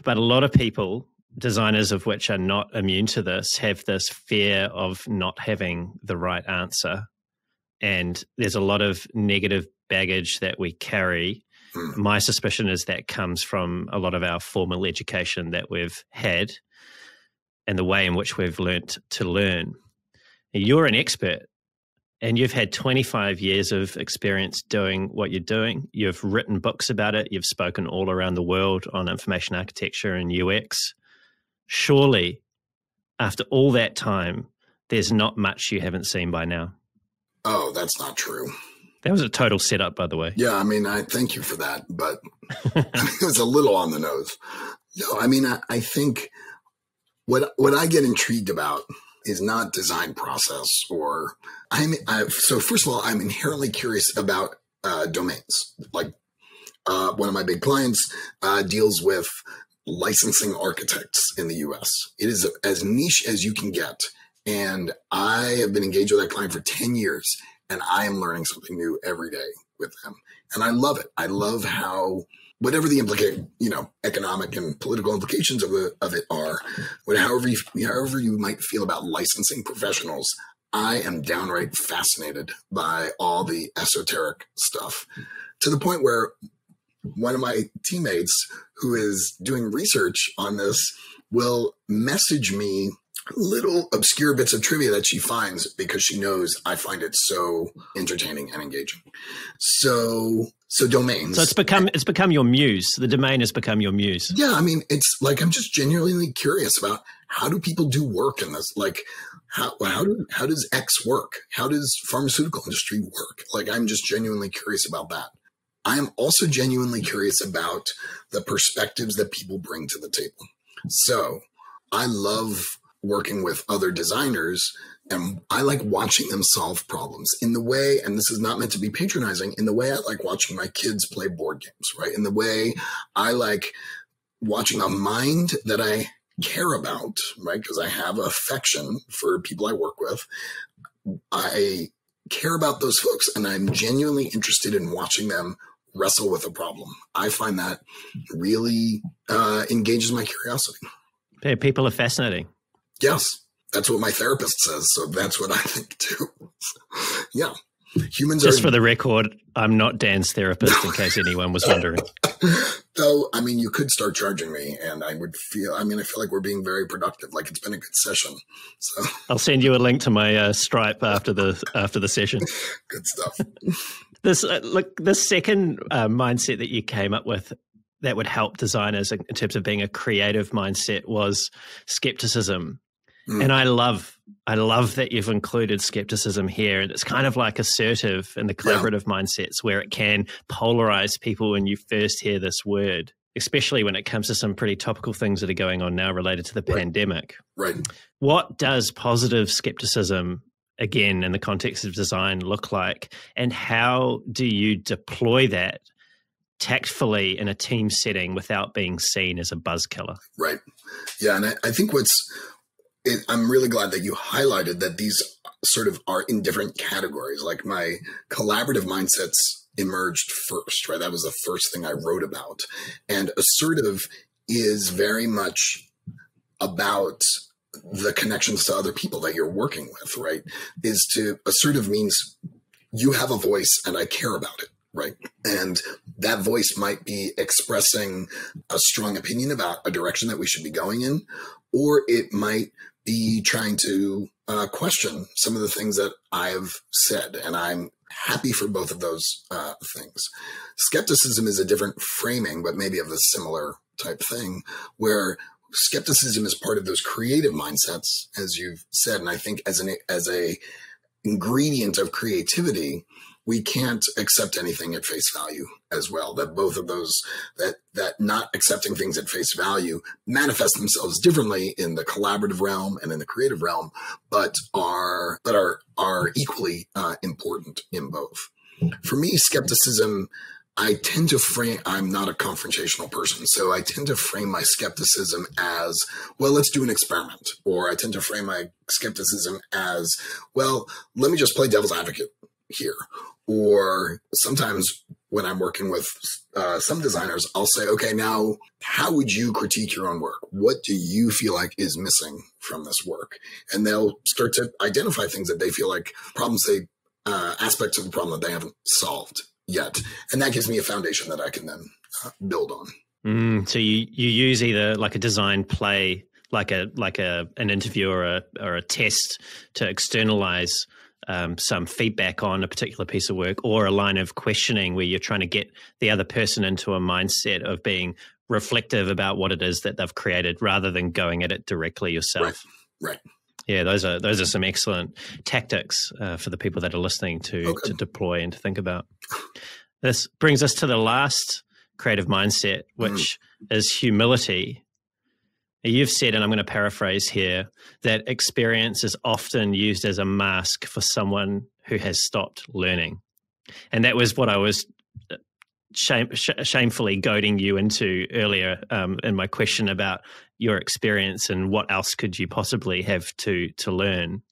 Speaker 1: But a lot of people, designers of which are not immune to this, have this fear of not having the right answer. And there's a lot of negative baggage that we carry. Hmm. My suspicion is that comes from a lot of our formal education that we've had and the way in which we've learnt to learn. You're an expert and you've had 25 years of experience doing what you're doing. You've written books about it. You've spoken all around the world on information architecture and UX. Surely, after all that time, there's not much you haven't seen by now.
Speaker 2: Oh, that's not true.
Speaker 1: That was a total setup, by the way.
Speaker 2: Yeah, I mean, I thank you for that, but it was a little on the nose. No, I mean, I, I think what what I get intrigued about is not design process or I'm I, so first of all I'm inherently curious about uh, domains. Like uh, one of my big clients uh, deals with licensing architects in the US it is as niche as you can get. And I have been engaged with that client for 10 years and I am learning something new every day with them. And I love it. I love how whatever the implicate, you know, economic and political implications of, the, of it are, however you, however you might feel about licensing professionals, I am downright fascinated by all the esoteric stuff to the point where one of my teammates who is doing research on this will message me little obscure bits of trivia that she finds because she knows I find it so entertaining and engaging. So so domains.
Speaker 1: So it's become it's become your muse. The domain has become your muse.
Speaker 2: Yeah, I mean, it's like I'm just genuinely curious about how do people do work in this? Like how how do how does X work? How does pharmaceutical industry work? Like I'm just genuinely curious about that. I am also genuinely curious about the perspectives that people bring to the table. So I love working with other designers and I like watching them solve problems in the way, and this is not meant to be patronizing, in the way I like watching my kids play board games, right? In the way I like watching a mind that I care about, right? Because I have affection for people I work with. I care about those folks and I'm genuinely interested in watching them wrestle with a problem. I find that really uh, engages my curiosity.
Speaker 1: People are fascinating.
Speaker 2: Yes, that's what my therapist says. So that's what I think too. yeah. Humans
Speaker 1: Just
Speaker 2: are,
Speaker 1: for the record, I'm not Dan's therapist, in case anyone was wondering.
Speaker 2: Though, I mean, you could start charging me, and I would feel. I mean, I feel like we're being very productive. Like it's been a good session. So
Speaker 1: I'll send you a link to my uh, Stripe after the after the session.
Speaker 2: good stuff.
Speaker 1: this uh, look, the second uh, mindset that you came up with that would help designers in terms of being a creative mindset was skepticism Mm. And I love I love that you've included skepticism here. And it's kind of like assertive in the collaborative yeah. mindsets where it can polarize people when you first hear this word, especially when it comes to some pretty topical things that are going on now related to the
Speaker 2: right.
Speaker 1: pandemic.
Speaker 2: Right.
Speaker 1: What does positive skepticism again in the context of design look like? And how do you deploy that tactfully in a team setting without being seen as a buzz killer?
Speaker 2: Right. Yeah. And I, I think what's it, I'm really glad that you highlighted that these sort of are in different categories. Like my collaborative mindsets emerged first, right? That was the first thing I wrote about. And assertive is very much about the connections to other people that you're working with, right? Is to assertive means you have a voice and I care about it right? And that voice might be expressing a strong opinion about a direction that we should be going in, or it might be trying to uh, question some of the things that I've said. And I'm happy for both of those uh, things. Skepticism is a different framing, but maybe of a similar type thing where skepticism is part of those creative mindsets, as you've said. And I think as an, as a ingredient of creativity, we can't accept anything at face value as well that both of those that that not accepting things at face value manifest themselves differently in the collaborative realm and in the creative realm but are but are are equally uh, important in both for me skepticism I tend to frame, I'm not a confrontational person. So I tend to frame my skepticism as, well, let's do an experiment. Or I tend to frame my skepticism as, well, let me just play devil's advocate here. Or sometimes when I'm working with uh, some designers, I'll say, okay, now how would you critique your own work? What do you feel like is missing from this work? And they'll start to identify things that they feel like problems they, uh, aspects of the problem that they haven't solved yet. And that gives me a foundation that I can then uh, build on.
Speaker 1: Mm, so you, you use either like a design play, like a, like a, an interview or a, or a test to externalize um, some feedback on a particular piece of work or a line of questioning where you're trying to get the other person into a mindset of being reflective about what it is that they've created rather than going at it directly yourself.
Speaker 2: Right. right.
Speaker 1: Yeah, those are those are some excellent tactics uh, for the people that are listening to okay. to deploy and to think about. This brings us to the last creative mindset, which mm. is humility. You've said, and I'm going to paraphrase here, that experience is often used as a mask for someone who has stopped learning. And that was what I was uh, shame, sh- shamefully goading you into earlier um, in my question about your experience and what else could you possibly have to to learn.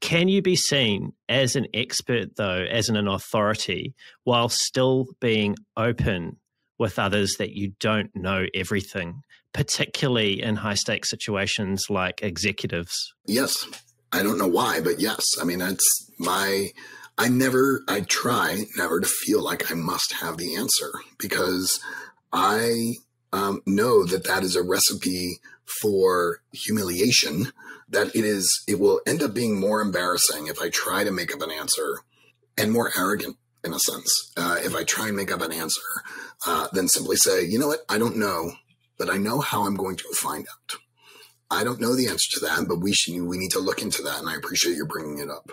Speaker 1: Can you be seen as an expert, though, as an, an authority, while still being open with others that you don't know everything, particularly in high stakes situations like executives?
Speaker 2: Yes. I don't know why, but yes. I mean, that's my. I never, I try never to feel like I must have the answer because I um, know that that is a recipe for humiliation that it is it will end up being more embarrassing if i try to make up an answer and more arrogant in a sense uh, if i try and make up an answer uh, than simply say you know what? I don't know but i know how i'm going to find out. I don't know the answer to that but we should we need to look into that and i appreciate you bringing it up.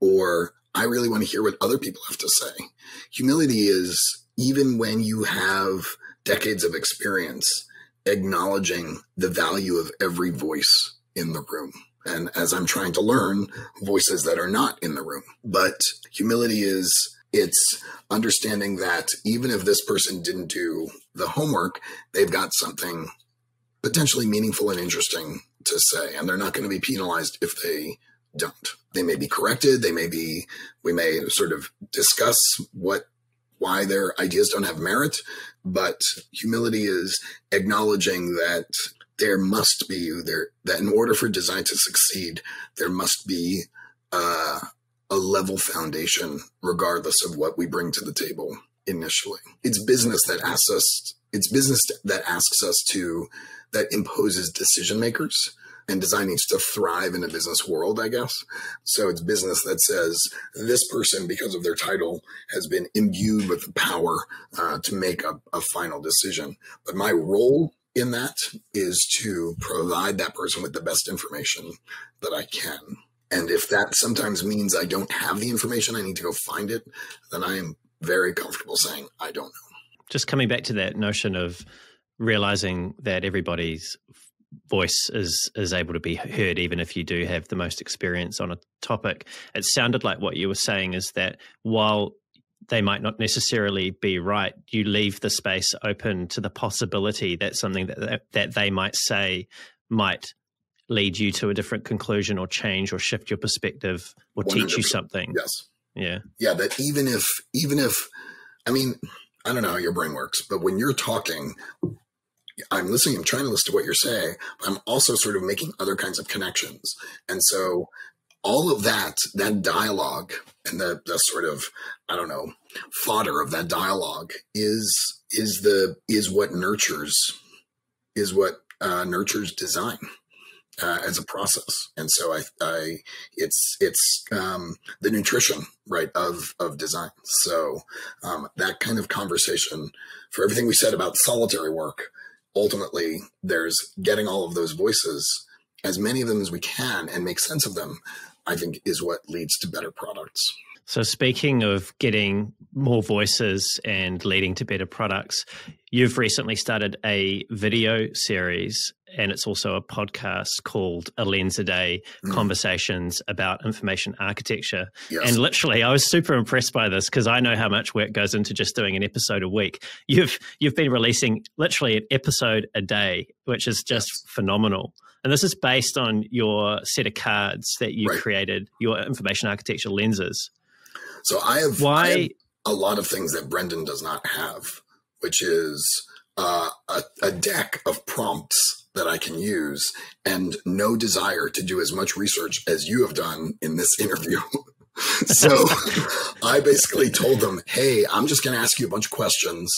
Speaker 2: Or i really want to hear what other people have to say. Humility is even when you have decades of experience acknowledging the value of every voice in the room. And as I'm trying to learn voices that are not in the room, but humility is it's understanding that even if this person didn't do the homework, they've got something potentially meaningful and interesting to say, and they're not going to be penalized if they don't. They may be corrected. They may be, we may sort of discuss what why their ideas don't have merit, but humility is acknowledging that there must be there that in order for design to succeed, there must be uh, a level foundation, regardless of what we bring to the table initially. It's business that asks us. It's business that asks us to that imposes decision makers and design needs to thrive in a business world, I guess. So it's business that says this person, because of their title, has been imbued with the power uh, to make a, a final decision. But my role in that is to provide that person with the best information that I can. And if that sometimes means I don't have the information, I need to go find it, then I am very comfortable saying I don't know.
Speaker 1: Just coming back to that notion of realizing that everybody's voice is is able to be heard even if you do have the most experience on a topic it sounded like what you were saying is that while they might not necessarily be right you leave the space open to the possibility that something that that they might say might lead you to a different conclusion or change or shift your perspective or 100%. teach you something
Speaker 2: yes
Speaker 1: yeah
Speaker 2: yeah that even if even if i mean i don't know how your brain works but when you're talking I'm listening, I'm trying to listen to what you're saying, but I'm also sort of making other kinds of connections. And so all of that, that dialogue and the, the sort of, I don't know, fodder of that dialogue is, is the, is what nurtures, is what uh, nurtures design. Uh, as a process. And so I, I, it's, it's, um, the nutrition, right, of, of design. So, um, that kind of conversation for everything we said about solitary work, ultimately there's getting all of those voices, as many of them as we can, and make sense of them, I think is what leads to better products.
Speaker 1: So, speaking of getting more voices and leading to better products, you've recently started a video series and it's also a podcast called A Lens a Day mm. Conversations about Information Architecture. Yes. And literally, I was super impressed by this because I know how much work goes into just doing an episode a week. You've you've been releasing literally an episode a day, which is just yes. phenomenal. And this is based on your set of cards that you right. created, your information architecture lenses.
Speaker 2: So I have, Why? I have a lot of things that Brendan does not have, which is uh, a, a deck of prompts that I can use and no desire to do as much research as you have done in this interview. so I basically told them, hey, I'm just going to ask you a bunch of questions.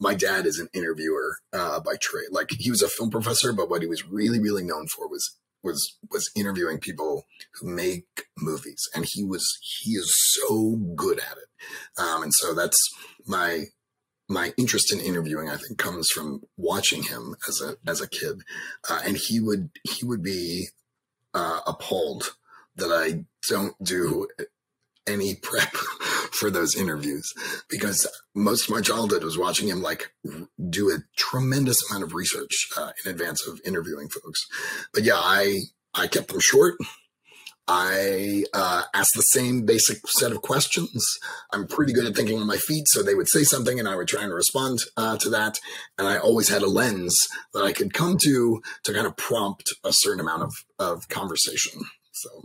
Speaker 2: My dad is an interviewer uh, by trade. Like he was a film professor, but what he was really, really known for was was was interviewing people who make movies, and he was he is so good at it. Um, and so that's my my interest in interviewing. I think comes from watching him as a as a kid, uh, and he would he would be uh, appalled that I don't do any prep for those interviews because most of my childhood was watching him like do a tremendous amount of research uh, in advance of interviewing folks. But yeah, I I kept them short. I uh, asked the same basic set of questions. I'm pretty good at thinking on my feet, so they would say something and I would try and respond uh, to that. And I always had a lens that I could come to to kind of prompt a certain amount of, of conversation. So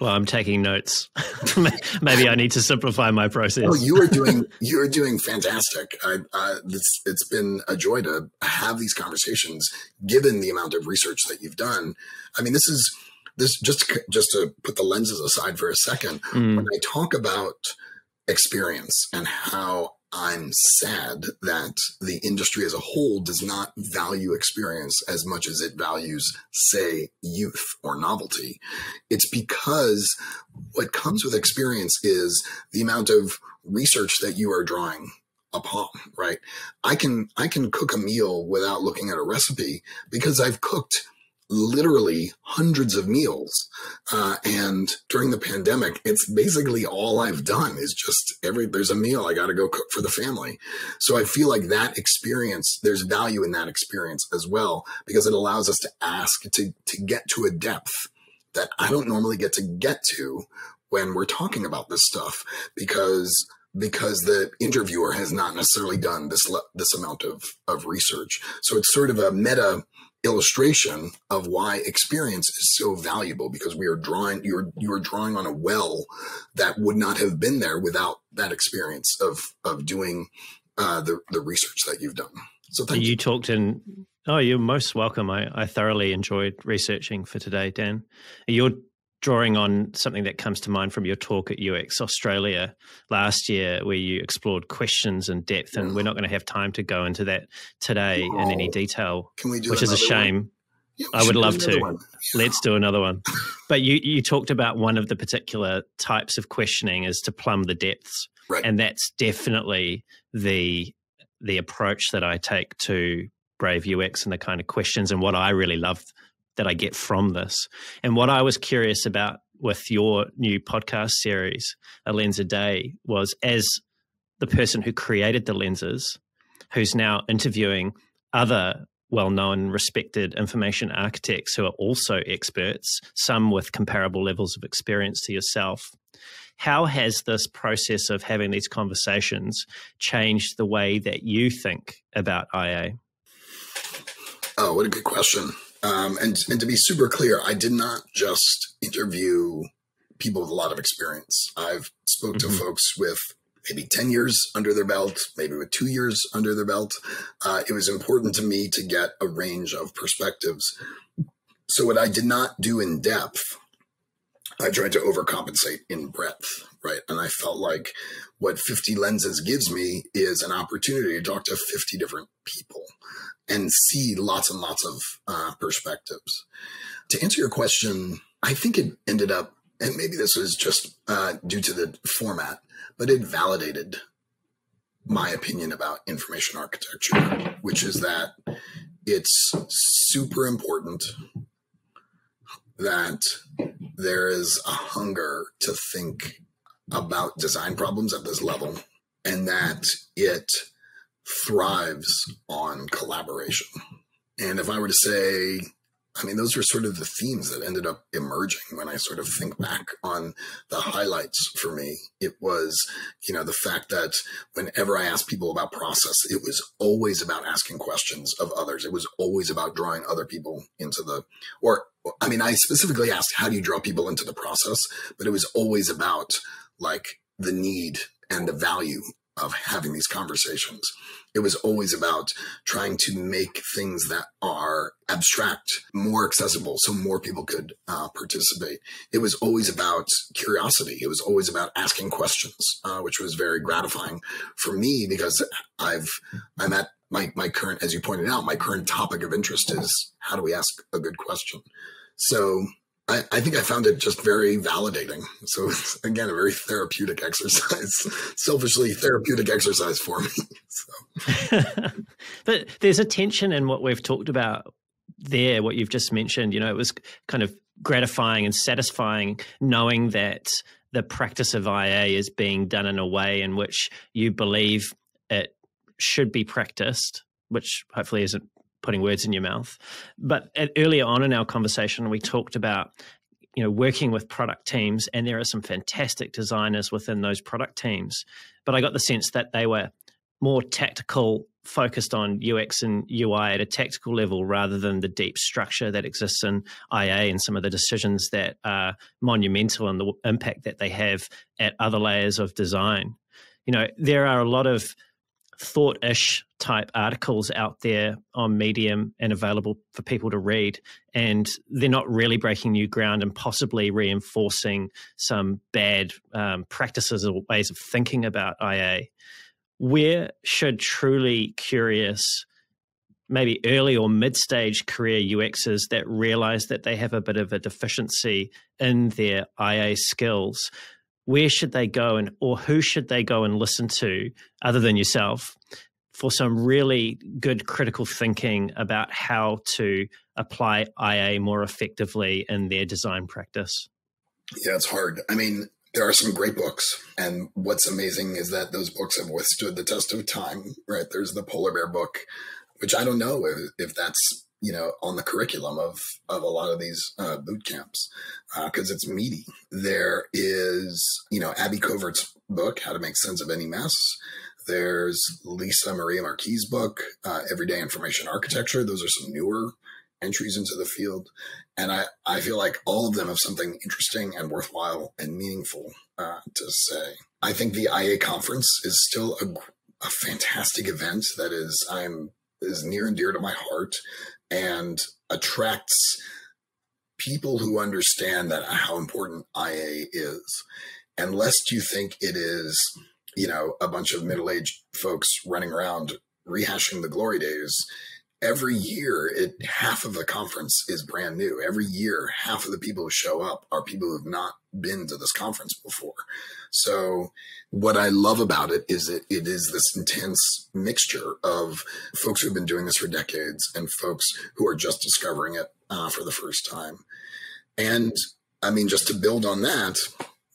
Speaker 1: well, I'm taking notes. Maybe I need to simplify my process.
Speaker 2: Oh, you are doing you are doing fantastic. I, uh, it's it's been a joy to have these conversations, given the amount of research that you've done. I mean, this is this just just to put the lenses aside for a second. Mm. When I talk about experience and how I'm sad that the industry as a whole does not value experience as much as it values, say, youth or novelty. It's because what comes with experience is the amount of research that you are drawing upon, right? I can, I can cook a meal without looking at a recipe because I've cooked literally hundreds of meals. Uh, and during the pandemic, it's basically all I've done is just every, there's a meal I got to go cook for the family. So I feel like that experience, there's value in that experience as well, because it allows us to ask to, to get to a depth that I don't normally get to get to when we're talking about this stuff because because the interviewer has not necessarily done this this amount of of research. So it's sort of a meta illustration of why experience is so valuable because we are drawing you're you're drawing on a well that would not have been there without that experience of of doing uh, the the research that you've done. So thank
Speaker 1: you.
Speaker 2: You
Speaker 1: talked in. Oh, you're most welcome. I, I thoroughly enjoyed researching for today, Dan. You're drawing on something that comes to mind from your talk at UX Australia last year, where you explored questions and depth, and we're not going to have time to go into that today oh, in any detail.
Speaker 2: Can we do
Speaker 1: which is a shame. Yeah, I would love to. Yeah. Let's do another one. but you you talked about one of the particular types of questioning is to plumb the depths,
Speaker 2: right.
Speaker 1: and that's definitely the the approach that I take to Brave UX and the kind of questions and what I really love that I get from this. And what I was curious about with your new podcast series, A Lens a Day, was as the person who created the lenses, who's now interviewing other well known, respected information architects who are also experts, some with comparable levels of experience to yourself. How has this process of having these conversations changed the way that you think about IA?
Speaker 2: Oh, what a good question. Um, and, and to be super clear, I did not just interview people with a lot of experience. I've spoke to folks with maybe 10 years under their belt, maybe with two years under their belt. Uh, it was important to me to get a range of perspectives. So what I did not do in depth, I tried to overcompensate in breadth, right? And I felt like what 50 lenses gives me is an opportunity to talk to 50 different people and see lots and lots of uh, perspectives. To answer your question, I think it ended up, and maybe this was just uh, due to the format, but it validated my opinion about information architecture, which is that it's super important that there is a hunger to think about design problems at this level and that it thrives on collaboration. And if I were to say, I mean, those were sort of the themes that ended up emerging when I sort of think back on the highlights for me. It was, you know, the fact that whenever I asked people about process, it was always about asking questions of others. It was always about drawing other people into the, or, I mean, I specifically asked, how do you draw people into the process? But it was always about like the need and the value of having these conversations. It was always about trying to make things that are abstract more accessible so more people could uh, participate. It was always about curiosity. It was always about asking questions, uh, which was very gratifying for me because I've, I'm at my, my current, as you pointed out, my current topic of interest is how do we ask a good question? So I, I, think I found it just very validating. So again a very therapeutic exercise, selfishly therapeutic exercise for me. So.
Speaker 1: but there's a tension in what we've talked about there, what you've just mentioned. You know, it was kind of gratifying and satisfying knowing that the practice of IA is being done in a way in which you believe it should be practiced, which hopefully isn't putting words in your mouth. But at, earlier on in our conversation, we talked about you know working with product teams, and there are some fantastic designers within those product teams. But I got the sense that they were more tactical, focused on UX and UI at a tactical level rather than the deep structure that exists in IA and some of the decisions that are monumental and the impact that they have at other layers of design. You know, there are a lot of thought-ish type articles out there on medium and available for people to read and they're not really breaking new ground and possibly reinforcing some bad um, practices or ways of thinking about ia where should truly curious maybe early or mid-stage career uxers that realize that they have a bit of a deficiency in their ia skills where should they go and or who should they go and listen to other than yourself for some really good critical thinking about how to apply IA more effectively in their design practice?
Speaker 2: Yeah, it's hard. I mean, there are some great books, and what's amazing is that those books have withstood the test of time. Right? There's the Polar Bear book, which I don't know if, if that's you know on the curriculum of of a lot of these uh, boot camps because uh, it's meaty. There is you know Abby Covert's book, How to Make Sense of Any Mess. There's Lisa Maria Marquis' book, uh, Everyday Information Architecture. Those are some newer entries into the field, and I I feel like all of them have something interesting and worthwhile and meaningful uh, to say. I think the IA conference is still a, a fantastic event that is I'm is near and dear to my heart and attracts people who understand that uh, how important IA is. And lest you think it is, you know, a bunch of middle-aged folks running around rehashing the glory days, every year it half of the conference is brand new. Every year half of the people who show up are people who have not been to this conference before. So what i love about it is that it is this intense mixture of folks who've been doing this for decades and folks who are just discovering it uh, for the first time. And i mean just to build on that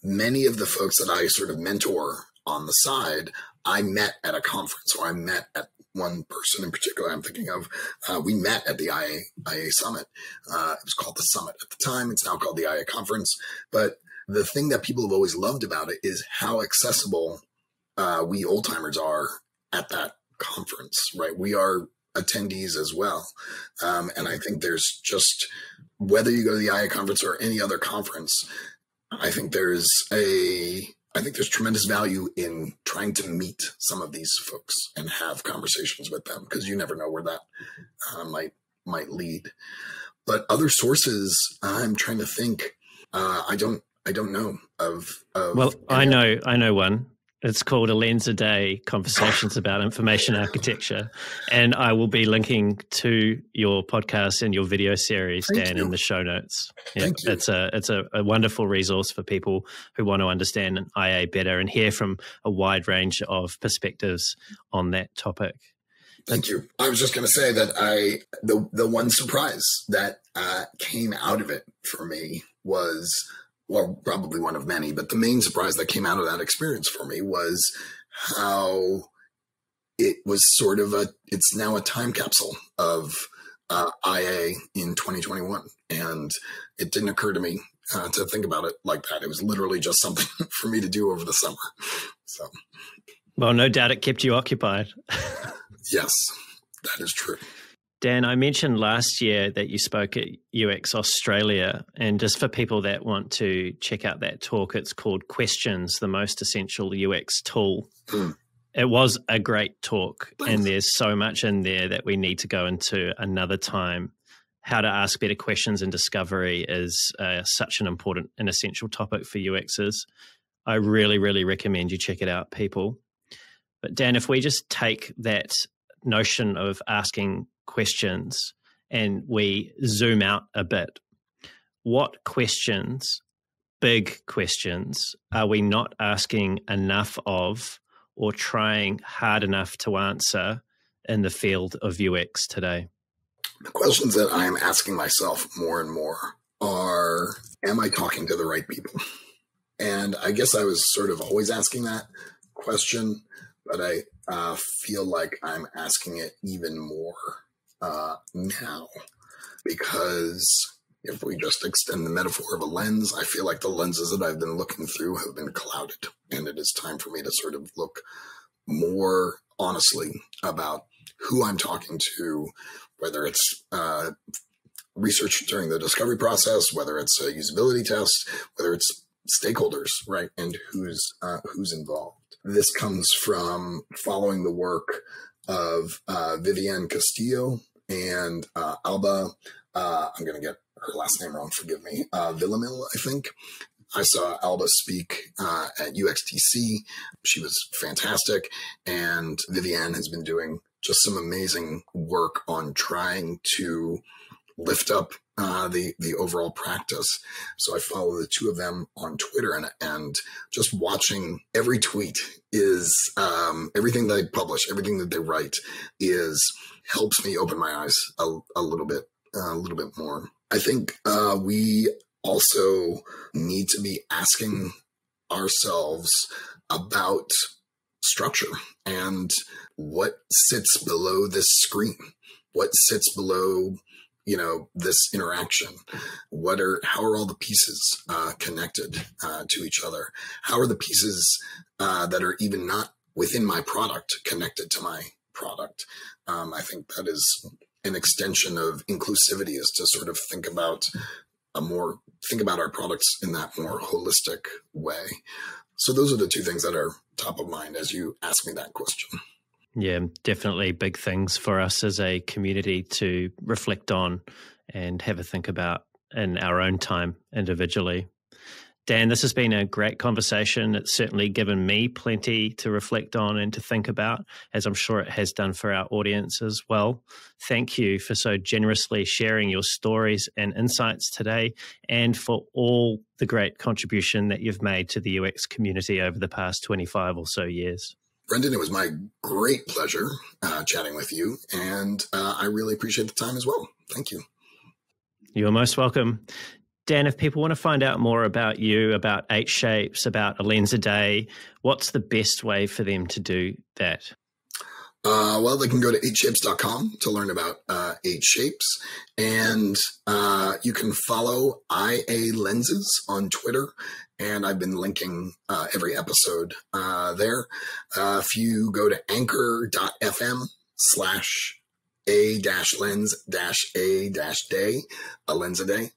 Speaker 2: many of the folks that i sort of mentor on the side I met at a conference or I met at one person in particular I'm thinking of. Uh, we met at the IA, IA Summit. Uh, it was called the Summit at the time. It's now called the IA Conference. But the thing that people have always loved about it is how accessible uh, we old timers are at that conference, right? We are attendees as well. Um, and I think there's just, whether you go to the IA conference or any other conference, I think there's a I think there's tremendous value in trying to meet some of these folks and have conversations with them because you never know where that uh, might might lead. But other sources, I'm trying to think. Uh, I don't. I don't know of. of
Speaker 1: well, I know. I know one. It's called a lens a day conversations about information architecture. And I will be linking to your podcast and your video series, Thank Dan, you. in the show notes. Yeah, Thank you. It's a it's a, a, wonderful resource for people who want to understand IA better and hear from a wide range of perspectives on that topic.
Speaker 2: Thank you. I was just going to say that I the the one surprise that uh, came out of it for me was well, probably one of many, but the main surprise that came out of that experience for me was how it was sort of a, it's now a time capsule of uh, IA in 2021. And it didn't occur to me uh, to think about it like that. It was literally just something for me to do over the summer. So,
Speaker 1: well, no doubt it kept you occupied.
Speaker 2: yes, that is true.
Speaker 1: Dan, I mentioned last year that you spoke at UX Australia. And just for people that want to check out that talk, it's called Questions, the most essential UX tool. Mm. It was a great talk, Thanks. and there's so much in there that we need to go into another time. How to ask better questions in discovery is uh, such an important and essential topic for UXs. I really, really recommend you check it out, people. But Dan, if we just take that notion of asking questions and we zoom out a bit, what questions, big questions, are we not asking enough of or trying hard enough to answer in the field of UX today?
Speaker 2: The questions that I'm asking myself more and more are Am I talking to the right people? And I guess I was sort of always asking that question, but I uh, feel like I'm asking it even more uh, now because if we just extend the metaphor of a lens, I feel like the lenses that I've been looking through have been clouded. And it is time for me to sort of look more honestly about who I'm talking to, whether it's uh, research during the discovery process, whether it's a usability test, whether it's stakeholders, right, and who's uh, who's involved. This comes from following the work of uh, Vivianne Castillo and uh, Alba. Uh, I'm going to get her last name wrong. Forgive me. Uh, Villamil, I think. I saw Alba speak uh, at UXTC. She was fantastic, and Vivianne has been doing just some amazing work on trying to lift up uh, the the overall practice. So I follow the two of them on Twitter, and and just watching every tweet is um, everything they publish, everything that they write is helps me open my eyes a, a little bit, a little bit more. I think uh, we also need to be asking ourselves about structure and what sits below this screen, what sits below you know this interaction? What are how are all the pieces uh, connected uh, to each other? How are the pieces uh, that are even not within my product connected to my product? Um, i think that is an extension of inclusivity is to sort of think about a more think about our products in that more holistic way. So those are the two things that are top of mind as you ask me that question
Speaker 1: yeah, definitely big things for us as a community to reflect on and have a think about in our own time individually. Dan, this has been a great conversation. It's certainly given me plenty to reflect on and to think about, as I'm sure it has done for our audience as well. Thank you for so generously sharing your stories and insights today, and for all the great contribution that you've made to the UX community over the past 25 or so years.
Speaker 2: Brendan, it was my great pleasure uh, chatting with you, and uh, I really appreciate the time as well. Thank you.
Speaker 1: You're most welcome. Dan, if people want to find out more about you, about EightShapes, about a lens a day, what's the best way for them to do that?
Speaker 2: Uh, well, they can go to eightshapes.com to learn about uh, EightShapes. And uh, you can follow IA Lenses on Twitter. And I've been linking uh, every episode uh, there. Uh, if you go to anchor.fm slash a dash lens dash a dash day, a lens a day,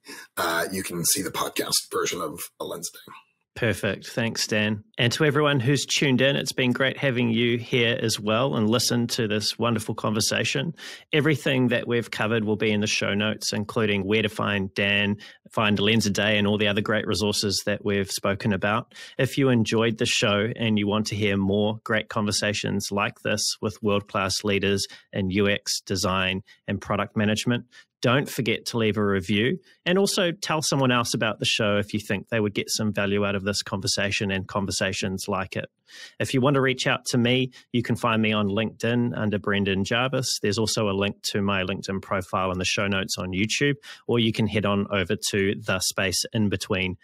Speaker 2: you can see the podcast version of a lens a day.
Speaker 1: Perfect. Thanks, Dan. And to everyone who's tuned in, it's been great having you here as well and listen to this wonderful conversation. Everything that we've covered will be in the show notes, including where to find Dan, find Lens a Day, and all the other great resources that we've spoken about. If you enjoyed the show and you want to hear more great conversations like this with world class leaders in UX, design, and product management, don't forget to leave a review and also tell someone else about the show if you think they would get some value out of this conversation and conversations like it. If you want to reach out to me, you can find me on LinkedIn under Brendan Jarvis. There's also a link to my LinkedIn profile in the show notes on YouTube, or you can head on over to the space in between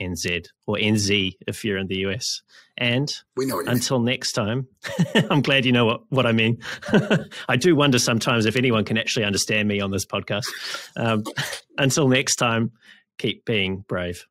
Speaker 1: nz or nz if you're in the US. And
Speaker 2: we know
Speaker 1: until next time, I'm glad you know what, what I mean. I do wonder sometimes if anyone can actually understand me on this podcast. Um, until next time, keep being brave.